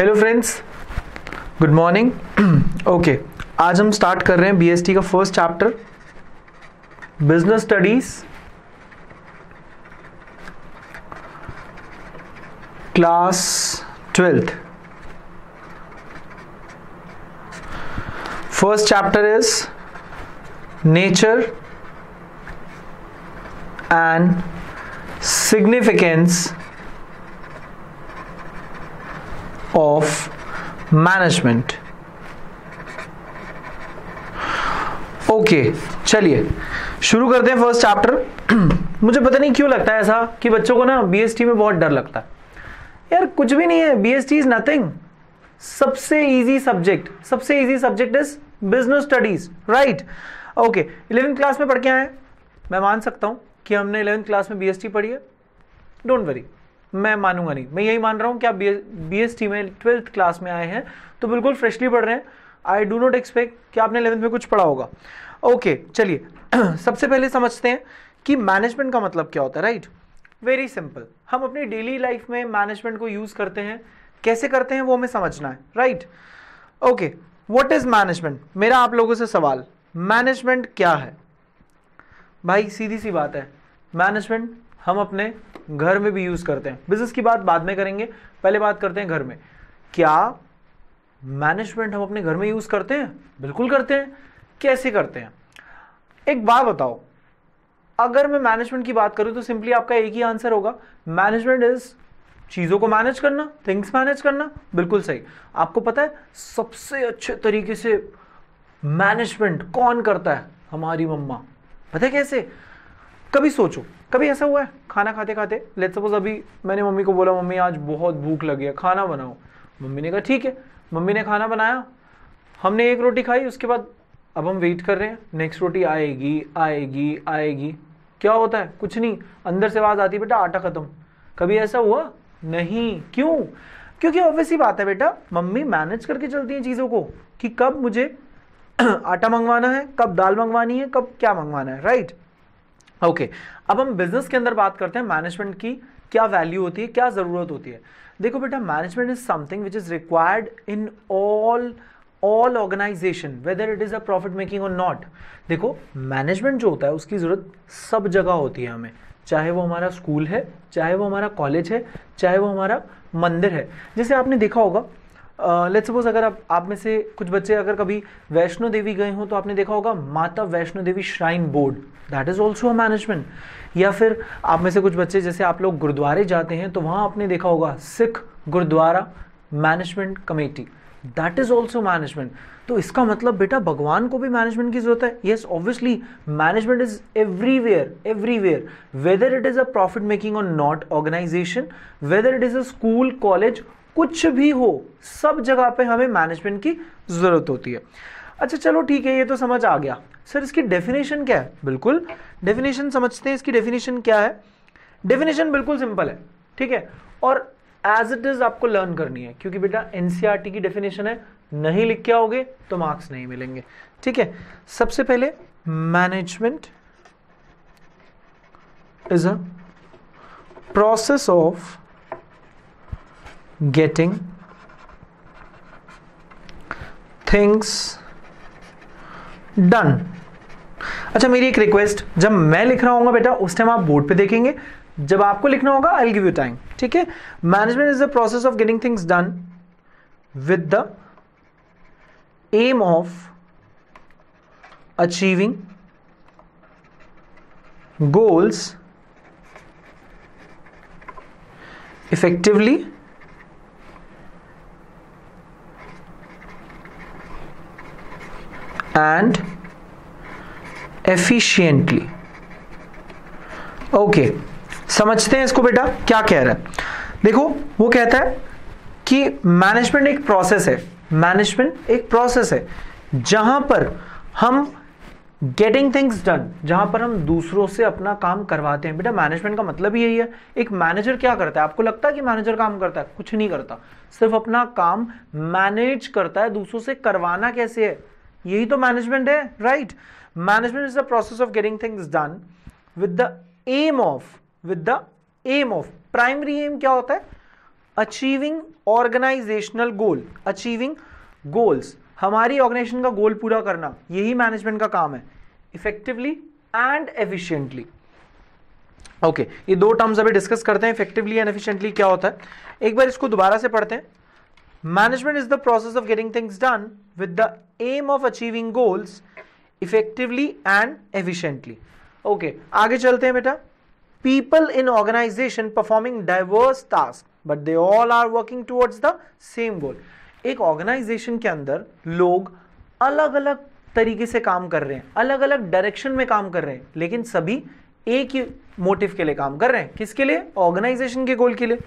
Hello friends good morning okay आज हम start कर रहे हैं बीएसटी का first chapter business studies class twelfth first chapter is nature and significance of management. Okay चलिए, शुरू करते हैं फ़र्स्ट चैप्टर मुझे पता नहीं क्यों लगता है ऐसा कि बच्चों को ना बीएसटी में बहुत डर लगता है। यार, कुछ भी नहीं है बीएसटी इज़ नथिंग सबसे इजी सब्जेक्ट सबसे easy subject is business studies right okay eleventh class में पढ़ के आए मैं मान सकता हूँ कि हमने इलेवेंथ क्लास में बीएसटी पढ़ी है। डोंट वरी मैं मानूँगा नहीं। मैं यही मान रहा हूँ कि आप बी एस टी में ट्वेल्थ क्लास में आए हैं तो बिल्कुल फ्रेशली पढ़ रहे हैं। आई डू नॉट एक्सपेक्ट कि आपने इलेवेंथ में कुछ पढ़ा होगा। ओके okay, चलिए। सबसे पहले समझते हैं कि मैनेजमेंट का मतलब क्या होता है राइट वेरी सिंपल हम अपनी डेली लाइफ में मैनेजमेंट को यूज़ करते हैं। कैसे करते हैं वो हमें समझना है right okay what is management मेरा आप लोगों से सवाल। मैनेजमेंट क्या है? भाई सीधी सी बात है। मैनेजमेंट हम अपने घर में भी यूज़ करते हैं। बिज़नेस की बात बाद में करेंगे। पहले बात करते हैं घर में। क्या मैनेजमेंट हम अपने घर में यूज़ करते हैं? बिल्कुल करते हैं। कैसे करते हैं? एक बात बताओ। अगर मैं मैनेजमेंट की बात करूँ तो सिंपली आपका एक ही आंसर होगा। मैनेजमेंट इज़ चीज़ों को मैनेज करना थिंग्स मैनेज करना। बिल्कुल सही। आपको पता है, सबसे अच्छे तरीके से मैनेजमेंट कौन करता है? हमारी मम्मा। पता है कैसे? कभी सोचो। कभी ऐसा हुआ है? खाना खाते खाते? लेट सपोज़ अभी मैंने मम्मी को बोला, मम्मी, आज बहुत भूख लगी है, खाना बनाओ। मम्मी ने कहा, ठीक है। मम्मी ने खाना बनाया। हमने एक रोटी खाई, उसके बाद अब हम वेट कर रहे हैं। नेक्स्ट रोटी आएगी आएगी आएगी। क्या होता है? कुछ नहीं। अंदर से आवाज़ आती है, बेटा, आटा ख़त्म। कभी ऐसा हुआ? नहीं। क्यों? क्योंकि ऑब्वियसली बात है बेटा, मम्मी मैनेज करके चलती हैं चीज़ों को कि कब मुझे आटा मंगवाना है, कब दाल मंगवानी है, कब क्या मंगवाना है राइट ओके अब हम बिज़नेस के अंदर बात करते हैं मैनेजमेंट की, क्या वैल्यू होती है, क्या ज़रूरत होती है। देखो बेटा management is something which is required in all all organisation whether it is a profit making और नॉट देखो मैनेजमेंट जो होता है, उसकी ज़रूरत सब जगह होती है हमें। चाहे वो हमारा स्कूल है, चाहे वो हमारा कॉलेज है, चाहे वो हमारा मंदिर है। जैसे आपने देखा होगा लेट्स सपोज़ अगर आप आप में से कुछ बच्चे अगर कभी वैष्णो देवी गए हो तो आपने देखा होगा Mata Vaishno Devi shrine board that is also a management या फिर आप में से कुछ बच्चे, जैसे आप लोग गुरुद्वारे जाते हैं तो वहाँ आपने देखा होगा Sikh Gurdwara management committee that is also management तो इसका मतलब बेटा, भगवान को भी मैनेजमेंट की ज़रूरत है। Yes obviously management is everywhere everywhere whether it is a profit making और not organisation whether it is a school college कुछ भी हो, सब जगह पे हमें मैनेजमेंट की ज़रूरत होती है। अच्छा चलो ठीक है, ये तो समझ आ गया। सर इसकी डेफिनेशन क्या है? बिल्कुल। डेफिनेशन समझते हैं, इसकी डेफिनेशन क्या है? डेफिनेशन बिल्कुल सिंपल है, ठीक है? और एज इट इज़ आपको लर्न करनी है, क्योंकि बेटा एनसीआरटी की डेफिनेशन है, नहीं लिख के आओगे तो मार्क्स नहीं मिलेंगे, ठीक है? सबसे पहले management is a process of getting things done. अच्छा मेरी एक रिक्वेस्ट जब मैं लिख रहा हूँ बेटा, उस टाइम आप बोर्ड पे देखेंगे। जब आपको लिखना होगा आई गिव यू टाइम ठीक है? Management is the process of getting things done with the aim of achieving goals effectively and efficiently okay समझते हैं इसको बेटा, क्या कह रहा है? देखो, वो कहता है कि मैनेजमेंट एक प्रोसेस है मैनेजमेंट एक प्रोसेस है, जहाँ पर हम गेटिंग थिंग्स डन जहाँ पर हम दूसरों से अपना काम करवाते हैं। बेटा मैनेजमेंट का मतलब ही यही है, एक मैनेजर क्या करता है? आपको लगता है कि मैनेजर काम करता है? कुछ नहीं करता, सिर्फ़ अपना काम मैनेज करता है, दूसरों से करवाना कैसे है? यही तो मैनेजमेंट है right management is the process of getting things done with the aim of with the aim of primary aim क्या होता है? Achieving organisational goal achieving goals हमारी ऑर्गेनाइजेशन का गोल पूरा करना, यही मैनेजमेंट का काम है इफेक्टिवली एंड एफिशिएंटली ओके ये दो टर्म्स अभी डिस्कस करते हैं इफेक्टिवली एंड एफिशिएंटली क्या होता है? एक बार इसको दोबारा से पढ़ते हैं। Management is the process of getting things done with the aim of achieving goals effectively and efficiently okay आगे चलते हैं बेटा। People in organization performing diverse tasks, but they all are working towards the same goal. एक organisation के अंदर लोग अलग अलग तरीके से काम कर रहे हैं अलग अलग डायरेक्शन में काम कर रहे हैं, लेकिन सभी एक ही मोटिव के लिए काम कर रहे हैं। किसके लिए? ऑर्गेनाइजेशन के गोल के लिए।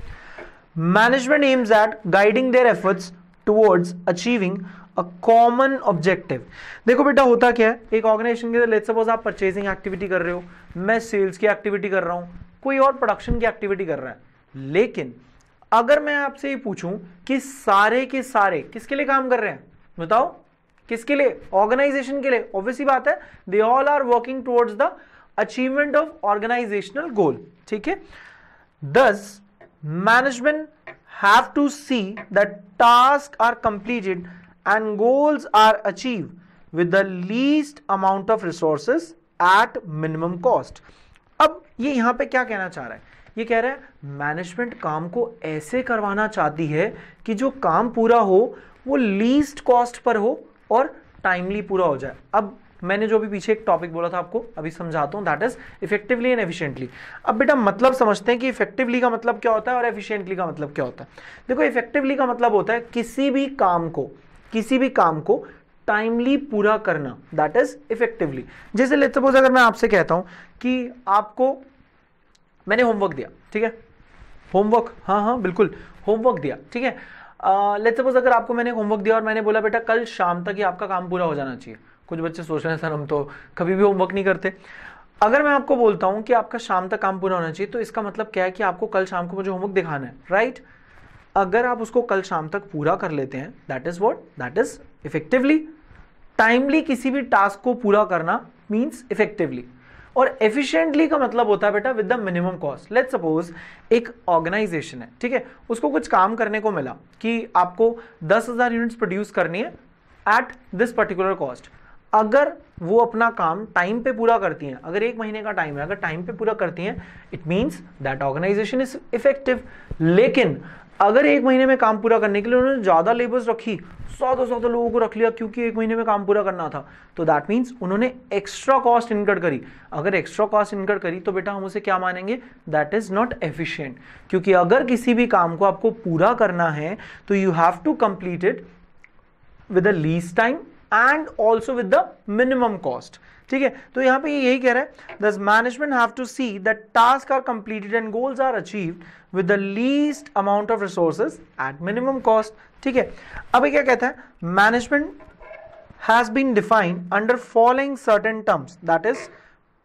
Management aims at guiding their efforts towards achieving a common objective देखो बेटा, होता क्या है? एक ऑर्गेनाइजेशन के लेट सपोज़ आप परचेजिंग एक्टिविटी कर रहे हो। मैं सेल्स की एक्टिविटी कर रहा हूँ। कोई और प्रोडक्शन की एक्टिविटी कर रहा है। लेकिन, अगर मैं आपसे ये पूछूँ कि सारे के सारे किसके लिए काम कर रहे हैं? बताओ, किसके लिए? ऑर्गेनाइजेशन के लिए। ऑब्वियसली बात है they all are working towards the achievement of organisational goal ठीक है? Thus management have to see that task are completed and goals are achieved with the least amount of resources at minimum cost. अब ये यहाँ पे क्या कहना चाह रहा है? ये कह रहा है मैनेजमेंट काम को ऐसे करवाना चाहती है कि जो काम पूरा हो, वो लीस्ट कॉस्ट पर हो और टाइमली पूरा हो जाए। अब मैंने जो भी पीछे एक टॉपिक बोला था आपको, अभी समझाता हूँ that is effectively and efficiently अब बेटा मतलब समझते हैं कि इफेक्टिवली का मतलब क्या होता है और एफिशिएंटली का मतलब क्या होता है। देखो इफेक्टिवली का मतलब होता है किसी भी काम को, किसी भी काम को टाइमली पूरा करना दैट इज़ इफेक्टिवली जैसे लेट सपोज़ अगर मैं आपसे कहता हूँ कि आपको, मैंने होमवर्क दिया, ठीक है? होमवर्क हाँ हाँ बिल्कुल होमवर्क दिया, ठीक है? लेट सपोज़ अगर आपको मैंने होमवर्क दिया और मैंने बोला, बेटा, कल शाम तक ही आपका काम पूरा हो जाना चाहिए। कुछ बच्चे सोच रहे हैं, सर, हम तो कभी भी होमवर्क नहीं करते। अगर मैं आपको बोलता हूँ कि आपका शाम तक काम पूरा होना चाहिए तो इसका मतलब क्या है कि आपको कल शाम को मुझे होमवर्क दिखाना है राइट? अगर आप उसको कल शाम तक पूरा कर लेते हैं that is what that is effectively timely किसी भी टास्क को पूरा करना मीन्स इफेक्टिवली और एफिशिएंटली का मतलब होता है, बेटा with the minimum cost let suppose एक ऑर्गेनाइजेशन है, ठीक है? उसको कुछ काम करने को मिला कि आपको दस हज़ार यूनिट्स प्रोड्यूस करनी है एट दिस पर्टिकुलर कॉस्ट अगर वो अपना काम टाइम पे पूरा करती हैं, अगर एक महीने का टाइम है, अगर टाइम पे पूरा करती हैं it means that organisation is effective लेकिन अगर एक महीने में काम पूरा करने के लिए उन्होंने ज़्यादा लेबर्स रखी सौ दो सौ दो लोगों को रख लिया क्योंकि एक महीने में काम पूरा करना था तो दैट मीन्स उन्होंने एक्स्ट्रा कॉस्ट इनकट करी। अगर एक्स्ट्रा कॉस्ट इनकट करी तो बेटा हम उसे क्या मानेंगे? दैट इज़ नॉट एफिशिएंट क्योंकि अगर किसी भी काम को आपको पूरा करना है तो you have to complete it with the least time and also with the minimum cost ठीक है? तो यहाँ पे यही कह रहा है thus management have to see that task are completed and goals are achieved with the least amount of resources at minimum cost ठीक है? अब क्या कहता है? Management has been defined under following certain terms that is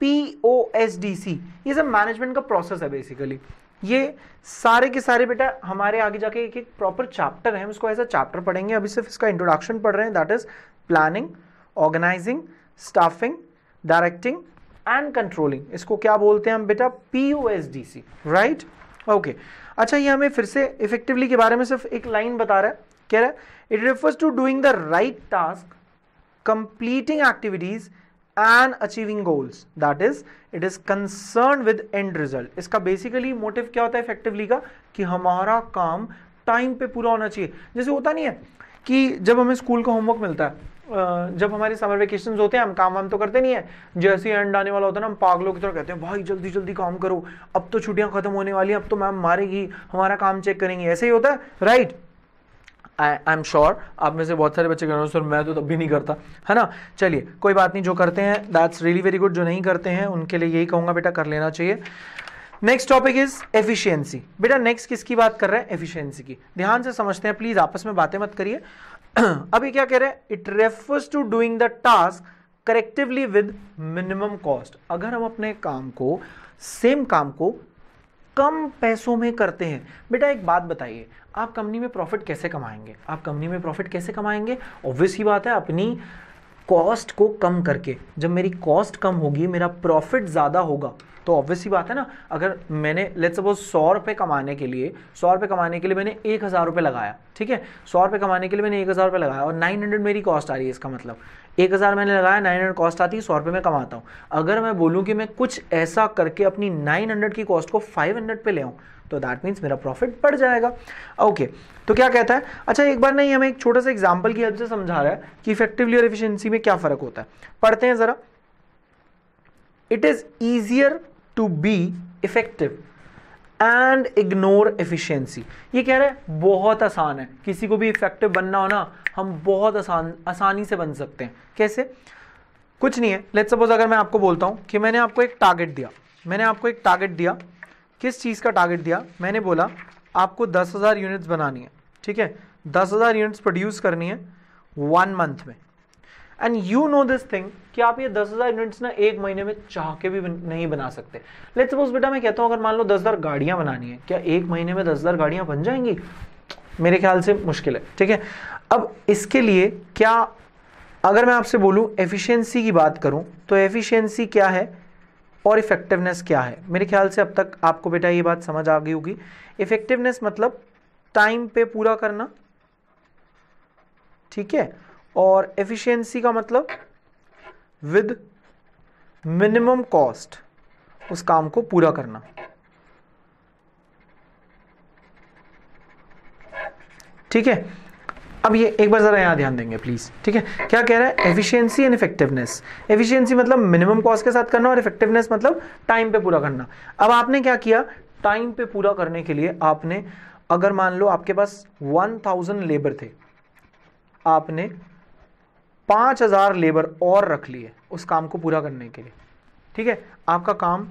POSDC ये सब management का process है बेसिकली ये सारे के सारे बेटा हमारे आगे जाके एक एक प्रॉपर चैप्टर है, हम इसको ऐसा चैप्टर पढ़ेंगे, अभी सिर्फ़ इसका इंट्रोडक्शन पढ़ रहे हैं that is planning organising staffing directing and controlling इसको क्या बोलते हैं हम बेटा? पीओएसडीसी राइट ओके अच्छा ये हमें फिर से इफेक्टिवली के बारे में सिर्फ़ एक लाइन बता रहा है। कह रहा है it refers to doing the right task completing activities and achieving goals that is it is concern with end result इसका बेसिकली मोटिव क्या होता है इफेक्टिवली का? कि हमारा काम टाइम पे पूरा होना चाहिए। जैसे होता नहीं है कि जब हमें स्कूल का होमवर्क मिलता है जब हमारे समर वेकेशन होते हैं, हम काम वाम तो करते नहीं है। जैसे एंड आने वाला होता है ना, हम पागलों की तरह कहते हैं, भाई, जल्दी जल्दी काम करो। अब तो छुट्टियाँ खत्म होने वाली हैं, अब तो मैम मारेगी, हमारा काम चेक करेंगे। ऐसे ही होता है राइट आई एम श्योर आप में से बहुत सारे बच्चे कर रहे हो, सर, मैं तो तब भी नहीं करता। है ना? चलिए, कोई बात नहीं, जो करते हैं दैट्स रियली वेरी गुड जो नहीं करते हैं, उनके लिए यही कहूँगा, बेटा, कर लेना चाहिए। नेक्स्ट टॉपिक इज़ एफिशिएंसी बेटा नेक्स्ट किसकी बात कर रहे हैं? एफिशिएंसी की। ध्यान से समझते हैं प्लीज़ आपस में बातें मत करिए। अभी क्या कह रहे हैं? It refers to doing the task correctively with minimum cost अगर हम अपने काम को सेम काम को कम पैसों में करते हैं, बेटा एक बात बताइए, आप कंपनी में प्रॉफिट कैसे कमाएँगे? आप कंपनी में प्रॉफिट कैसे कमाएँगे? ऑब्वियस ही बात है, अपनी कॉस्ट को कम करके। जब मेरी कॉस्ट कम होगी, मेरा प्रॉफिट ज़्यादा होगा तो ऑब्वियसली बात है ना अगर मैंने लेट सपोज़ सौ रुपये कमाने के लिए सौ रुपये कमाने के लिए मैंने एक हज़ार रुपये लगाया ठीक है? सौ रुपये कमाने के लिए मैंने एक हज़ार रुपये लगाया और नाइन हंड्रेड मेरी कॉस्ट आ रही है इसका मतलब। एक हज़ार मैंने लगाया नाइन हंड्रेड कॉस्ट आती है सौ रुपये में कमाता हूँ। अगर मैं बोलूँ कि मैं कुछ ऐसा करके अपनी नाइन हंड्रेड की कॉस्ट को फाइव हंड्रेड पे ले आऊँ तो दैट मीन्स मेरा प्रॉफिट बढ़ जाएगा। ओके okay, तो क्या कहता है? अच्छा एक बार नहीं हमें एक छोटा सा एग्ज़ाम्पल की हेल्प से समझा रहा है कि इफेक्टिवली और एफिशिएंसी में क्या फ़र्क होता है। पढ़ते हैं जरा। It is easier to be effective and ignore efficiency ये कह रहा है, बहुत आसान है। किसी को भी इफ़ेक्टिव बनना हो ना, हम बहुत आसान, आसानी से बन सकते हैं। कैसे? कुछ नहीं है। लेट्स सपोज़ अगर मैं आपको बोलता हूँ कि मैंने आपको एक टारगेट दिया। मैंने आपको एक टारगेट दिया। किस चीज़ का टारगेट दिया? मैंने बोला, आपको दस हज़ार यूनिट्स बनानी है। ठीक है? दस हज़ार यूनिट्स प्रोड्यूस करनी है वन मंथ में। And you know this thing कि आप ये दस हज़ार यूनिट्स ना एक महीने में चाह के भी नहीं बना सकते। लेट्स सपोज़ बेटा मैं कहता हूँ, अगर मान लो दस हज़ार गाड़ियाँ बनानी है, क्या एक महीने में दस हज़ार गाड़ियाँ बन जाएँगी? मेरे ख्याल से मुश्किल है, ठीक है? अब इसके लिए क्या, अगर मैं आपसे बोलूँ एफिशिएंसी की बात करूँ तो एफिशिएंसी क्या है और इफेक्टिवनेस क्या है? मेरे ख्याल से अब तक आपको बेटा ये बात समझ आ गई होगी। इफेक्टिवनेस मतलब टाइम पे पूरा करना, ठीक है? और एफिशिएंसी का मतलब विद मिनिमम कॉस्ट उस काम को पूरा करना। ठीक है? अब ये एक बार ज़रा यहाँ ध्यान देंगे प्लीज़ ठीक है? क्या कह रहा है? एफिशिएंसी एंड इफेक्टिवनेस एफिशिएंसी मतलब मिनिमम कॉस्ट के साथ करना और इफेक्टिवनेस मतलब टाइम पे पूरा करना। अब आपने क्या किया? टाइम पे पूरा करने के लिए आपने, अगर मान लो आपके पास वन थाउज़ेंड लेबर थे, आपने पाँच हज़ार लेबर और रख लिए उस काम को पूरा करने के लिए। ठीक है? आपका काम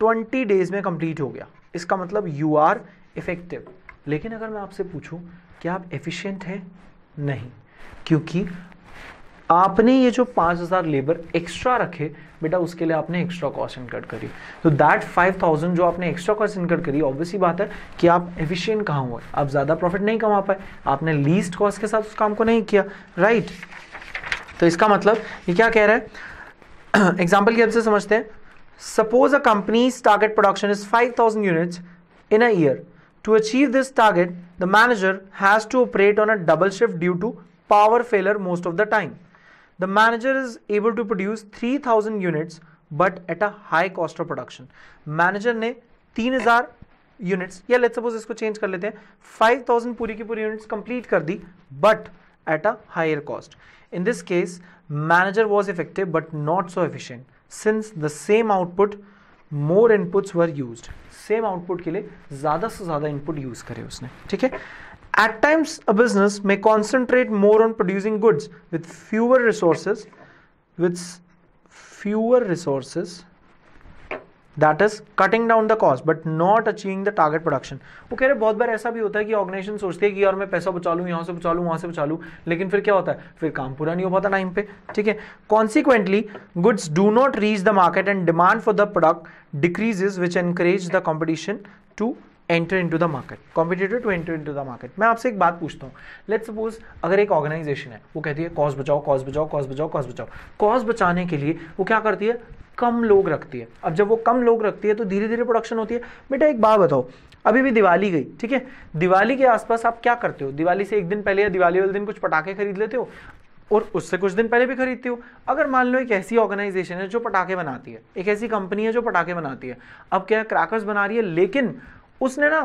ट्वेंटी डेज़ में कंप्लीट हो गया। इसका मतलब यू आर इफ़ेक्टिव लेकिन अगर मैं आपसे पूछूँ, क्या आप एफिशिएंट हैं? नहीं। क्योंकि आपने ये जो पाँच हज़ार लेबर एक्स्ट्रा रखे, बेटा उसके लिए आपने एक्स्ट्रा कॉस्ट इनकट करी। तो दैट फाइव थाउज़ेंड जो आपने एक्स्ट्रा कॉस्ट इनकट करी ऑब्वियसली बात है कि आप एफिशिएंट कहाँ हुए। आप ज़्यादा प्रॉफिट नहीं कमा पाए। आपने लीस्ट कॉस्ट के साथ उस काम को नहीं किया। राइट तो इसका मतलब ये क्या कह रहा है? एग्ज़ाम्पल की समझते हैं। Suppose a company's target production is 5000 thousand units in year to achieve this target the manager has to operate on a double shift due to power failure most of the time the manager is able to produce three thousand unit but at a high cost of production manager ने 3000 units या late suppose इसको change कर लेते हैं 5000 पूरी की पूरी unit complete कर दी but at a higher cost in this case manager was effective but not so efficient since the same output more inputs were used same output के लिए ज़्यादा से ज़्यादा इनपुट यूज़ करे उसने, ठीक है? एट टाइम्स अ बिज़नेस में concentrate more on producing goods with fewer resources with fewer resources that is cutting down the cost but not achieving the target production वो कह रहे, बहुत बार ऐसा भी होता है कि ऑर्गेनाइजेशन सोचती है कि यार मैं पैसा बचा लूँ यहाँ से बचा लूँ वहाँ से बचा लूँ लेकिन फिर क्या होता है? फिर काम पूरा नहीं हो पाता टाइम पे, ठीक है? Consequently goods do not reach the market and demand for the product decreases which encourage the competition to enter into the market competitor to enter into the market मैं आपसे एक बात पूछता हूँ। लेट सपोज़ अगर एक ऑर्गेनाइजेशन है, वो कहती है कॉस्ट बचाओ कॉस्ट बचाओ कॉस्ट बचाओ कॉस्ट बचाओ। कॉस्ट बचाने के लिए वो क्या करती है? कम लोग रखती है। अब जब वो कम लोग रखती है तो धीरे धीरे प्रोडक्शन होती है। बेटा, एक बात बताओ। अभी भी दिवाली गई, ठीक है? दिवाली के आसपास आप क्या करते हो? दिवाली से एक दिन पहले या दिवाली वाले दिन कुछ पटाखे खरीद लेते हो? और उससे कुछ दिन पहले भी खरीदती हो? अगर मान लो एक ऐसी ऑर्गेनाइजेशन है जो पटाखे बनाती है, एक ऐसी कंपनी है जो पटाखे बनाती है, अब क्या क्रैकर्स बना रही है? लेकिन उसने ना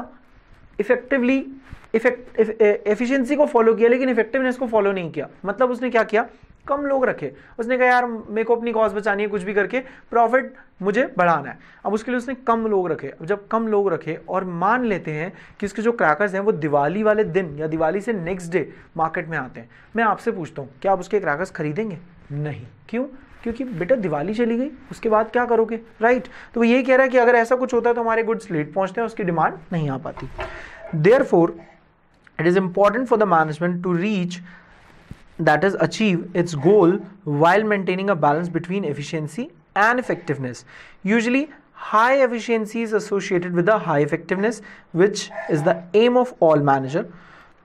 इफेक्टिवली इफ़ेक्ट एफिशिएंसी को फॉलो किया, लेकिन इफेक्टिवनेस को फॉलो नहीं किया। मतलब उसने क्या किया? कम लोग रखे। उसने कहा, यार, मेरे को अपनी कॉस्ट बचानी है, कुछ भी करके। प्रॉफिट मुझे बढ़ाना है। अब उसके लिए उसने कम लोग रखे। अब जब कम लोग रखे और मान लेते हैं कि उसके जो क्रैकर्स हैं, वो दिवाली वाले दिन या दिवाली से नेक्स्ट डे मार्केट में आते हैं। मैं आपसे पूछता हूँ, क्या आप उसके क्रैकर्स खरीदेंगे? नहीं। क्यों? क्योंकि बेटा दिवाली चली गई, उसके बाद क्या करोगे? राइट तो वो ये कह रहा है कि अगर ऐसा कुछ होता है तो हमारे गुड्स लेट पहुँचते हैं, उसकी डिमांड नहीं आ पाती। Therefore it is important for the management to reach that is achieve its goal while maintaining a balance between efficiency and effectiveness usually high efficiency is associated with high effectiveness which is the aim of all manager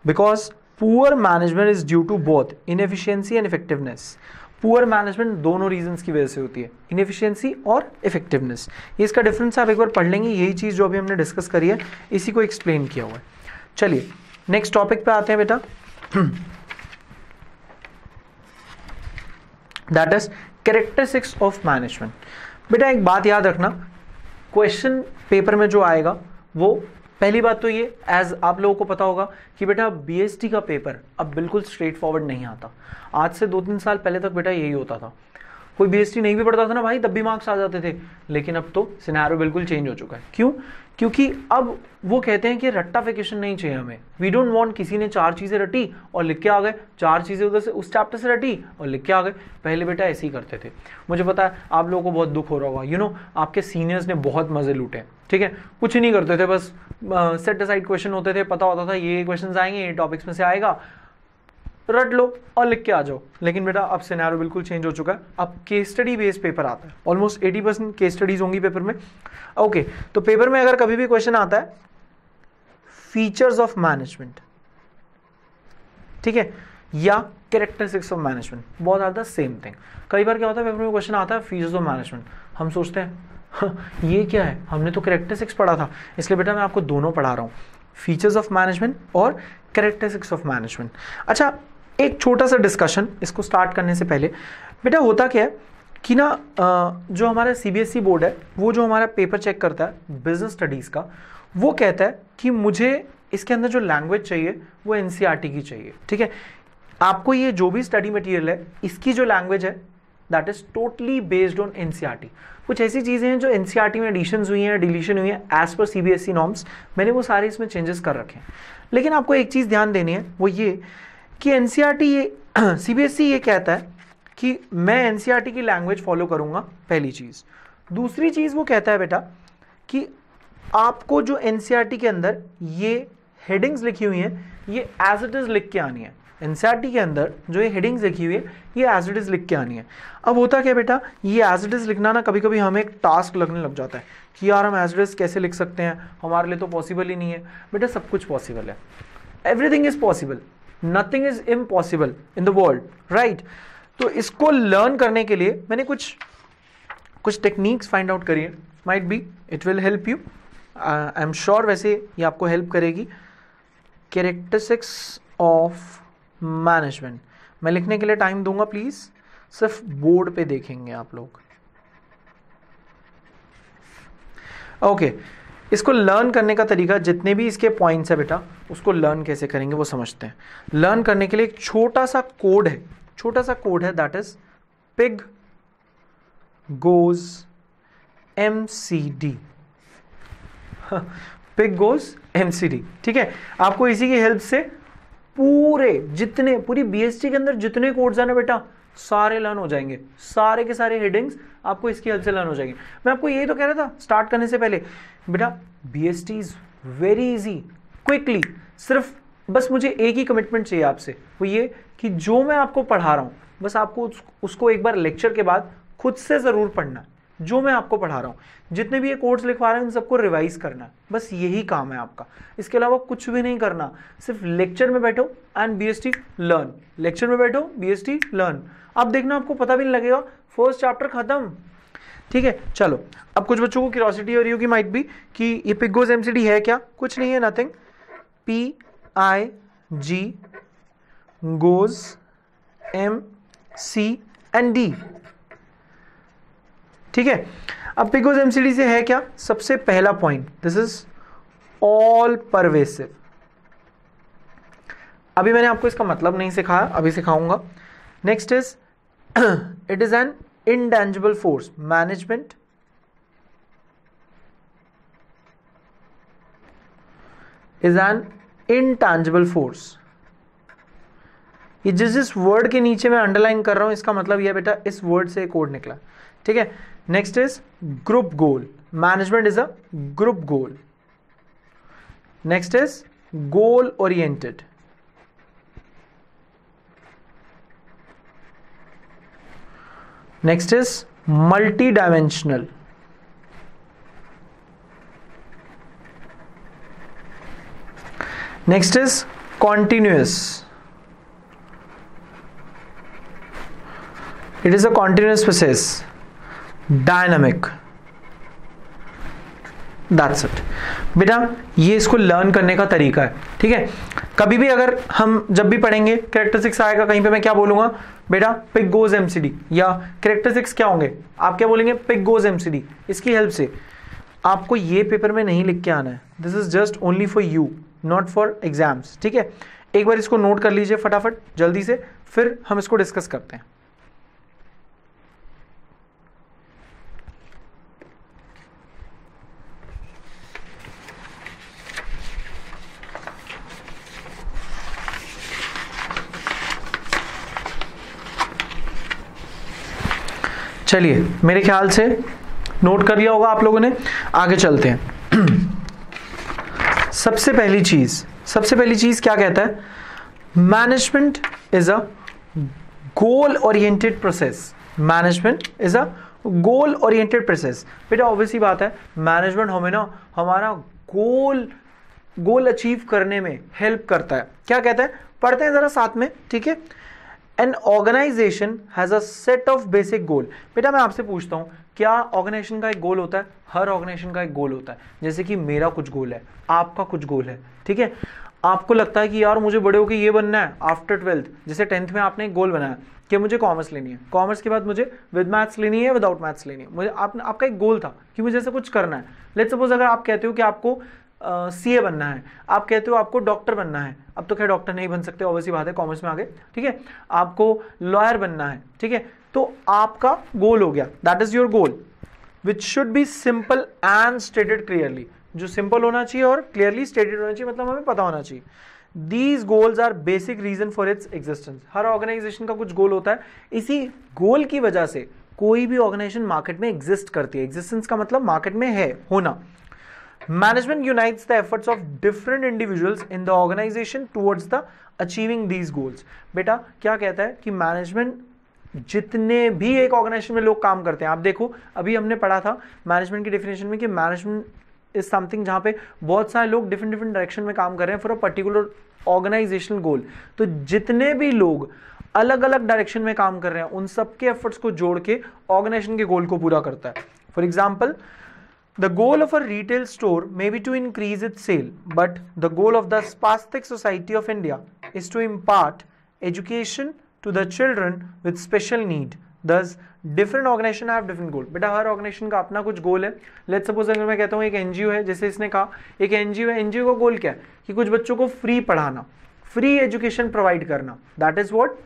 because poor management is due to both inefficiency and effectiveness poor management दोनों reason की वजह से होती है inefficiency और effectiveness ये इसका difference आप एक बार पढ़ लेंगे, यही चीज़ जो अभी हमने डिस्कस करी है, इसी को एक्सप्लेन किया हुआ है। चलिए नेक्स्ट टॉपिक पे आते हैं बेटा। That is characteristics of management बेटा एक बात याद रखना क्वेश्चन पेपर में जो आएगा, वो पहली बात तो ये एज आप लोगों को पता होगा कि बेटा बीएसटी का पेपर अब बिल्कुल स्ट्रेट फॉरवर्ड नहीं आता। आज से दो तीन साल पहले तक बेटा यही होता था। कोई बीएसटी नहीं भी पढ़ता था ना भाई, तब भी मार्क्स आ जाते थे। लेकिन अब तो सिनेरियो बिल्कुल चेंज हो चुका है। क्यों? क्योंकि अब वो कहते हैं कि रट्टाफिकेशन नहीं चाहिए हमें। वी डोंट वांट किसी ने चार चीज़ें रटी और लिख के आ गए। चार चीज़ें उधर से, उस चैप्टर से रटी और लिख के आ गए। पहले बेटा ऐसे ही करते थे। मुझे पता है आप लोगों को बहुत दुख हो रहा होगा। यू नो आपके सीनियर्स ने बहुत मज़े लूटे। ठीक है? कुछ नहीं करते थे बस। सेट असाइड क्वेश्चन होते थे पता होता था ये क्वेश्चन आएँगे ये टॉपिक्स में से आएगा। रट लो और लिख के आ जाओ। लेकिन बेटा अब सिनेरियो बिल्कुल चेंज हो चुका है। अब केस स्टडी बेस्ड पेपर आता है। ऑलमोस्ट 80 परसेंट केस स्टडीज़ होंगी पेपर में। ओके okay, तो पेपर में अगर कभी भी क्वेश्चन आता है फीचर्स ऑफ़ मैनेजमेंट ठीक है? या कैरेक्टरिस्टिक्स ऑफ़ मैनेजमेंट बहुत ज़्यादा सेम थिंग कई बार क्या होता है पेपर में क्वेश्चन आता है फीचर्स ऑफ़ मैनेजमेंट हम सोचते हाँ, ये क्या है? हमने तो कैरेक्टरिस्टिक्स पढ़ा था। इसलिए बेटा मैं आपको दोनों पढ़ा रहा हूँ। फीचर्स ऑफ़ मैनेजमेंट और कैरेक्टरिस्टिक्स ऑफ़ मैनेजमेंट अच्छा एक छोटा सा डिस्कशन इसको स्टार्ट करने से पहले। बेटा होता क्या है कि ना जो हमारा सीबीएसई बोर्ड है, वो जो हमारा पेपर चेक करता है बिज़नेस स्टडीज़ का, वो कहता है कि मुझे इसके अंदर जो लैंग्वेज चाहिए, वो एन e की चाहिए। ठीक है? आपको ये जो भी स्टडी मटेरियल है, इसकी जो लैंग्वेज है that is totally based on an कुछ ऐसी चीज़ें हैं जो एन e में एडिशन हुई हैं डिलीशन हुई हैं as per C B S E norms मैंने वो सारे इसमें चेंजेस कर रखे हैं। लेकिन आपको एक चीज़ ध्यान देनी है, वो ये कि एन e ये सी बी एस ई ये कहता है कि मैं एन e की लैंग्वेज फॉलो करूँगा, पहली चीज़। दूसरी चीज़ वो कहता है, बेटा, कि आपको जो एन के अंदर ये हेडिंग्स लिखी हुई हैं, ये एज इट इज़ लिख के आनी है। एनसीईआरटी के अंदर जो ये हेडिंग्स लिखी हुई है, ये एज इट इज़ लिख के आनी है। अब होता क्या बेटा? ये एज इट इज़ लिखना ना कभी कभी हमें एक टास्क लगने लग जाता है कि यार हम एज इट इज़ कैसे लिख सकते हैं? हमारे लिए तो पॉसिबल ही नहीं है। बेटा, सब कुछ पॉसिबल है। Everything is possible nothing is impossible in the world right तो इसको लर्न करने के लिए मैंने कुछ कुछ टेक्निक्स फाइंड आउट करी है। Might be it will help you I am sure वैसे ये आपको हेल्प करेगी। कैरेक्टरिस्टिक्स ऑफ़ मैनेजमेंट मैं लिखने के लिए टाइम दूँगा प्लीज़ सिर्फ़ बोर्ड पे देखेंगे आप लोग. ओके okay, इसको लर्न करने का तरीका जितने भी इसके पॉइंट्स है बेटा उसको लर्न कैसे करेंगे वो समझते हैं. लर्न करने के लिए एक छोटा सा कोड है. छोटा सा कोड है that is pig goes M C D pig goes M C D ठीक है? आपको इसी की हेल्प से पूरे जितने पूरी बीएसटी के अंदर जितने कोड्स हैं ना बेटा सारे लर्न हो जाएँगे। सारे के सारे हेडिंग्स आपको इसकी हेल्प से लर्न हो जाएँगे। मैं आपको यही तो कह रहा था स्टार्ट करने से पहले बेटा BST is very easy quickly सिर्फ़ बस मुझे एक ही कमिटमेंट चाहिए आपसे। वो ये कि जो मैं आपको पढ़ा रहा हूँ बस आपको उस, उसको एक बार लेक्चर के बाद खुद से ज़रूर पढ़ना। जो मैं आपको पढ़ा रहा हूँ। जितने भी ये कोर्स लिखवा रहे हैं, उन सबको रिवाइज करना बस यही काम है आपका। इसके अलावा कुछ भी नहीं करना। सिर्फ़ लेक्चर में बैठो एंड बीएसटी लर्न लेक्चर में बैठो बीएसटी लर्न अब देखना, आपको पता भी नहीं लगेगा फ़र्स्ट चैप्टर खत्म। ठीक है, चलो। अब कुछ बच्चों को क्यूरोसिटी हो रही होगी माइट भी कि ये पिगोज एमसीडी है क्या? कुछ नहीं है nothing P I G goes M C and D ठीक है? अब पिकोज एमसीडी से है क्या? सबसे पहला point this is all pervasive अभी मैंने आपको इसका मतलब नहीं सिखाया, अभी सिखाऊँगा। Next is it is an intangible force management is an intangible force ये जिस जिस वर्ड के नीचे मैं अंडरलाइन कर रहा हूँ, इसका मतलब यह बेटा, इस वर्ड से कोड निकला। ठीक है? Next is group goal. Management is a group goal. Next is goal oriented. Next is multidimensional. Next is continuous. It is a continuous process. Dynamic that's it बेटा, ये इसको लर्न करने का तरीका है, ठीक है? कभी भी अगर हम जब भी पढ़ेंगे कैरेक्टरिस्टिक्स आएगा कहीं पे, मैं क्या बोलूँगा? बेटा पिक गोज एमसीडी या कैरेक्टरिस्टिक्स क्या होंगे? आप क्या बोलेंगे? पिक गोज एमसीडी इसकी हेल्प से आपको ये पेपर में नहीं लिख के आना है. This is just only for you not for exams ठीक है? एक बार इसको नोट कर लीजिए फटाफट, जल्दी से, फिर हम इसको डिस्कस करते हैं। चलिए, मेरे ख्याल से नोट कर लिया होगा आप लोगों ने, आगे चलते हैं। सबसे पहली चीज़, सबसे पहली चीज़ क्या कहता है? Management is a goal oriented process management is a goal oriented process बेटा ऑब्वियसली बात है मैनेजमेंट हमें ना, हमारा गोल गोल अचीव करने में हेल्प करता है। क्या कहता है? पढ़ते हैं जरा साथ में, ठीक है? An organisation has a set of basic goal बेटा मैं आपसे पूछता हूँ क्या ऑर्गेनाइजेशन का एक गोल होता है? हर ऑर्गेनाइजेशन का एक गोल होता है। जैसे कि मेरा कुछ गोल है आपका कुछ गोल है ठीक है? आपको लगता है कि यार मुझे बड़े होकर ये बनना है आफ्टर ट्वेल्थ जैसे टेंथ में आपने एक गोल बनाया कि मुझे कॉमर्स लेनी है। कॉमर्स के बाद मुझे विद मैथ्स लेनी है विदाउट मैथ्स लेनी है। मुझे आप, आपका एक गोल था कि मुझे ऐसा कुछ करना है। लेट सपोज़ अगर आप कहते हो कि आपको सी uh, बनना है। आप कहते हो आपको डॉक्टर बनना है। अब तो खैर डॉक्टर नहीं बन सकते ऑब्वियसली बात है कॉमर्स में आगे ठीक है? आपको लॉयर बनना है ठीक है? तो आपका गोल हो गया। That is your goal which should be simple and stated clearly जो सिंपल होना चाहिए और क्लियरली स्टेटेड होना चाहिए मतलब हमें पता होना चाहिए। These goals are basic reason for its existence her organisation का कुछ गोल होता है। इसी गोल की वजह से कोई भी ऑर्गेनाइजेशन मार्केट में एग्जिस्ट करती है। एग्जिस्टेंस का मतलब मार्केट में है होना। Management unites the efforts of different individuals in the organization towards the achieving these goals. बेटा, क्या कहता है कि मैनेजमेंट जितने भी एक ऑर्गेनाइजेशन में लोग काम करते हैं, आप देखो, अभी हमने पढ़ा था मैनेजमेंट की डेफिनेशन में कि मैनेजमेंट इज़ समथिंग जहाँ पे बहुत सारे लोग डिफरेंट डिफरेंट डायरेक्शन में काम कर रहे हैं for a particular organizational goal तो जितने भी लोग अलग अलग डायरेक्शन में काम कर रहे हैं, उन सबके एफर्ट्स को जोड़ के ऑर्गेनाइजेशन के गोल को पूरा करता है for example The goal of a retail store may be to increase its sale, but the goal of the Spastic Society of India is to impart education to the children with special need. Thus, different organization have different goal. बेटा हर organisation का अपना कुछ गोल है late suppose अगर मैं कहता हूँ एक एनजीओ है जैसे इसने कहा एक एनजीओ है एनजीओ का गोल क्या है कि कुछ बच्चों को फ्री पढ़ाना फ्री एजुकेशन प्रोवाइड करना दैट इज़ वॉट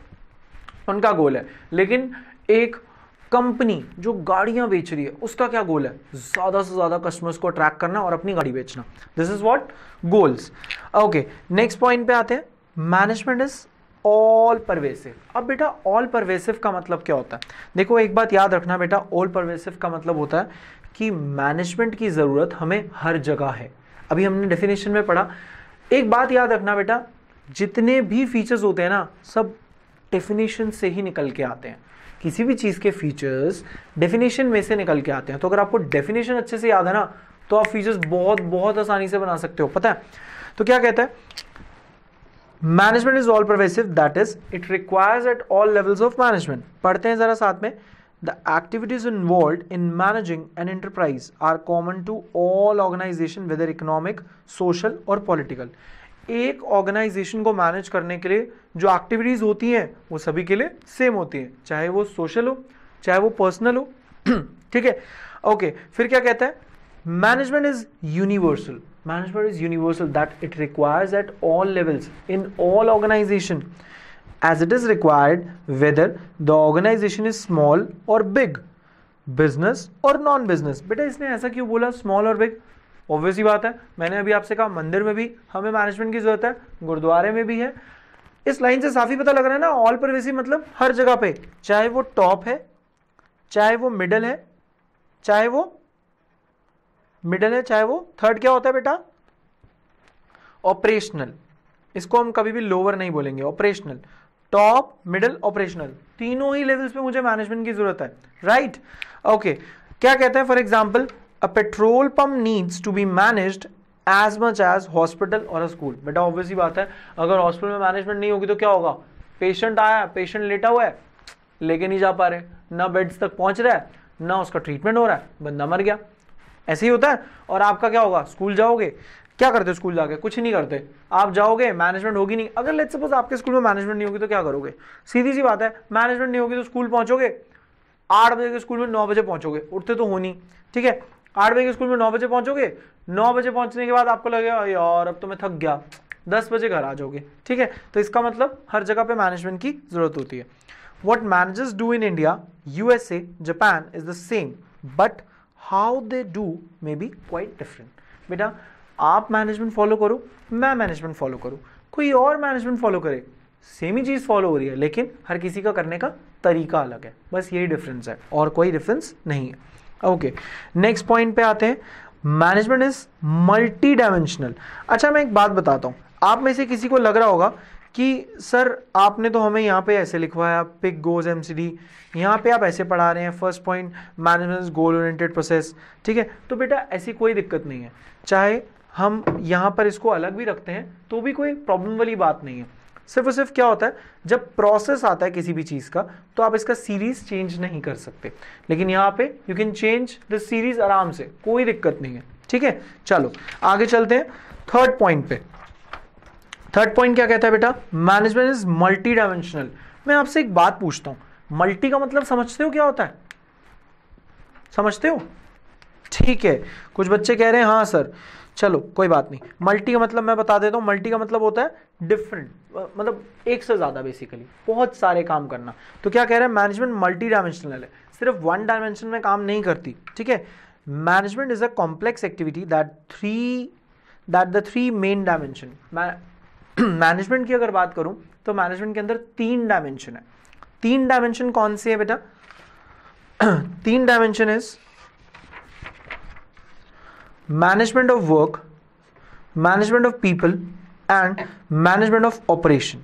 उनका गोल है लेकिन एक कंपनी जो गाड़ियाँ बेच रही है, उसका क्या गोल है? ज़्यादा से ज़्यादा कस्टमर्स को अट्रैक्ट करना और अपनी गाड़ी बेचना। This is what goals okay next point पे आते हैं। मैनेजमेंट इज़ ऑल परवेसिव अब बेटा ऑल परवेसिव का मतलब क्या होता है? देखो, एक बात याद रखना बेटा ऑल परवेसिव का मतलब होता है कि मैनेजमेंट की ज़रूरत हमें हर जगह है। अभी हमने डेफिनेशन में पढ़ा। एक बात याद रखना बेटा, जितने भी फीचर्स होते हैं ना, सब डेफिनेशन से ही निकल के आते हैं। किसी भी चीज़ के फीचर्स डेफिनेशन में से निकल के आते हैं। तो अगर आपको डेफिनेशन अच्छे से याद है ना तो आप फीचर्स बहुत बहुत आसानी से बना सकते हो। पता है? तो क्या कहता है? Management is all pervasive that is it requires at all levels of management पढ़ते हैं जरा साथ में। The activities involve in managing an enterprise are common to all organization whether economic social और पॉलिटिकल एक ऑर्गेनाइजेशन को मैनेज करने के लिए जो एक्टिविटीज़ होती हैं, वो सभी के लिए सेम होती हैं, चाहे वो सोशल हो, चाहे वो पर्सनल हो। ठीक है? ओके, फिर क्या कहता है? Management is universal. Management is universal that it requires at all levels, in all organization. As it is required, whether the organization is small और बिग, बिज़नेस और नॉन बिज़नेस बेटा, इसने ऐसा क्यों बोला, स्मॉल और बिग? ऑब्वियसली बात है। मैंने अभी आपसे कहा, मंदिर में भी हमें मैनेजमेंट की ज़रूरत है, गुरुद्वारे में भी है। इस लाइन से साफी पता लग रहा है ना ऑल परवेसी मतलब हर जगह पे, चाहे वो टॉप है, चाहे वो मिडल है, चाहे वो मिडल है, चाहे वो थर्ड क्या होता है बेटा? ऑपरेशनल इसको हम कभी भी लोअर नहीं बोलेंगे ऑपरेशनल टॉप मिडल ऑपरेशनल तीनों ही लेवल्स पे मुझे मैनेजमेंट की ज़रूरत है। Right right? Okay okay. क्या कहते हैं for example a petrol pump needs to be managed as much as hospital और अ स्कूल बेटा ऑब्वियसली बात है। अगर हॉस्पिटल में मैनेजमेंट नहीं होगी तो क्या होगा? पेशेंट आया पेशेंट लेटा हुआ है, लेके नहीं जा पा रहे। ना बेड्स तक पहुँच रहा है, ना उसका ट्रीटमेंट हो रहा है, बंदा मर गया। ऐसे ही होता है। और आपका क्या होगा? स्कूल जाओगे। क्या करते हो स्कूल जाके? कुछ नहीं करते। आप जाओगे मैनेजमेंट होगी नहीं। अगर लेट्स सपोज़ आपके स्कूल में मैनेजमेंट नहीं होगी तो क्या करोगे? सीधी सी बात है मैनेजमेंट नहीं होगी तो स्कूल पहुंचोगे। आठ बजे के स्कूल में नौ बजे पहुंचोगे। उठते तो हो नहीं। ठीक है? आठ बजे स्कूल में नौ बजे पहुंचोगे, नौ बजे पहुँचने के बाद आपको लगेगा यार, अब तो मैं थक गया। दस बजे घर आ जाओगे, ठीक है? तो इसका मतलब हर जगह पे मैनेजमेंट की ज़रूरत होती है। What managers do in India USA Japan is the same but how they do may be quite different बेटा, आप मैनेजमेंट फॉलो करो, मैं मैनेजमेंट फॉलो करूँ। कोई और मैनेजमेंट फॉलो करे सेम ही चीज़ फॉलो हो रही है, लेकिन हर किसी का करने का तरीका अलग है। बस यही डिफरेंस है, और कोई डिफरेंस नहीं है। ओके नेक्स्ट पॉइंट पे आते हैं। मैनेजमेंट इज़ मल्टी डायमेंशनल अच्छा मैं एक बात बताता हूँ। आप में से किसी को लग रहा होगा कि, सर, आपने तो हमें यहाँ पे ऐसे लिखवाया pick goes M C D यहाँ पे आप ऐसे पढ़ा रहे हैं first point management goal oriented process ठीक है? तो बेटा, ऐसी कोई दिक्कत नहीं है। चाहे हम यहाँ पर इसको अलग भी रखते हैं तो भी कोई प्रॉब्लम वाली बात नहीं है। सिर्फ़ और सिर्फ़ क्या होता है, जब प्रोसेस आता है किसी भी चीज़ का तो आप इसका सीरीज़ चेंज नहीं कर सकते। लेकिन यहाँ पे you can change the series आराम से, कोई दिक्कत नहीं है। ठीक है? चलो, आगे चलते हैं। थर्ड पॉइंट पे। थर्ड पॉइंट क्या कहता है बेटा? मैनेजमेंट इज़ मल्टी डायमेंशनल मैं आपसे एक बात पूछता हूँ। मल्टी का मतलब समझते हो क्या होता है? समझते हो? ठीक है। कुछ बच्चे कह रहे हैं हाँ सर चलो, कोई बात नहीं। मल्टी का मतलब मैं बता देता हूँ मल्टी का मतलब होता है डिफरेंट मतलब एक से ज़्यादा बेसिकली बहुत सारे काम करना। तो क्या कह रहे हैं? मैनेजमेंट मल्टी डायमेंशनल है। सिर्फ़ वन डायमेंशन में काम नहीं करती, ठीक है? Management is a complex activity that three that the three main dimension management की अगर बात करूँ तो मैनेजमेंट के अंदर तीन डायमेंशन है। तीन डायमेंशन कौन से है बेटा? तीन dimension is management of work management of people and management of operation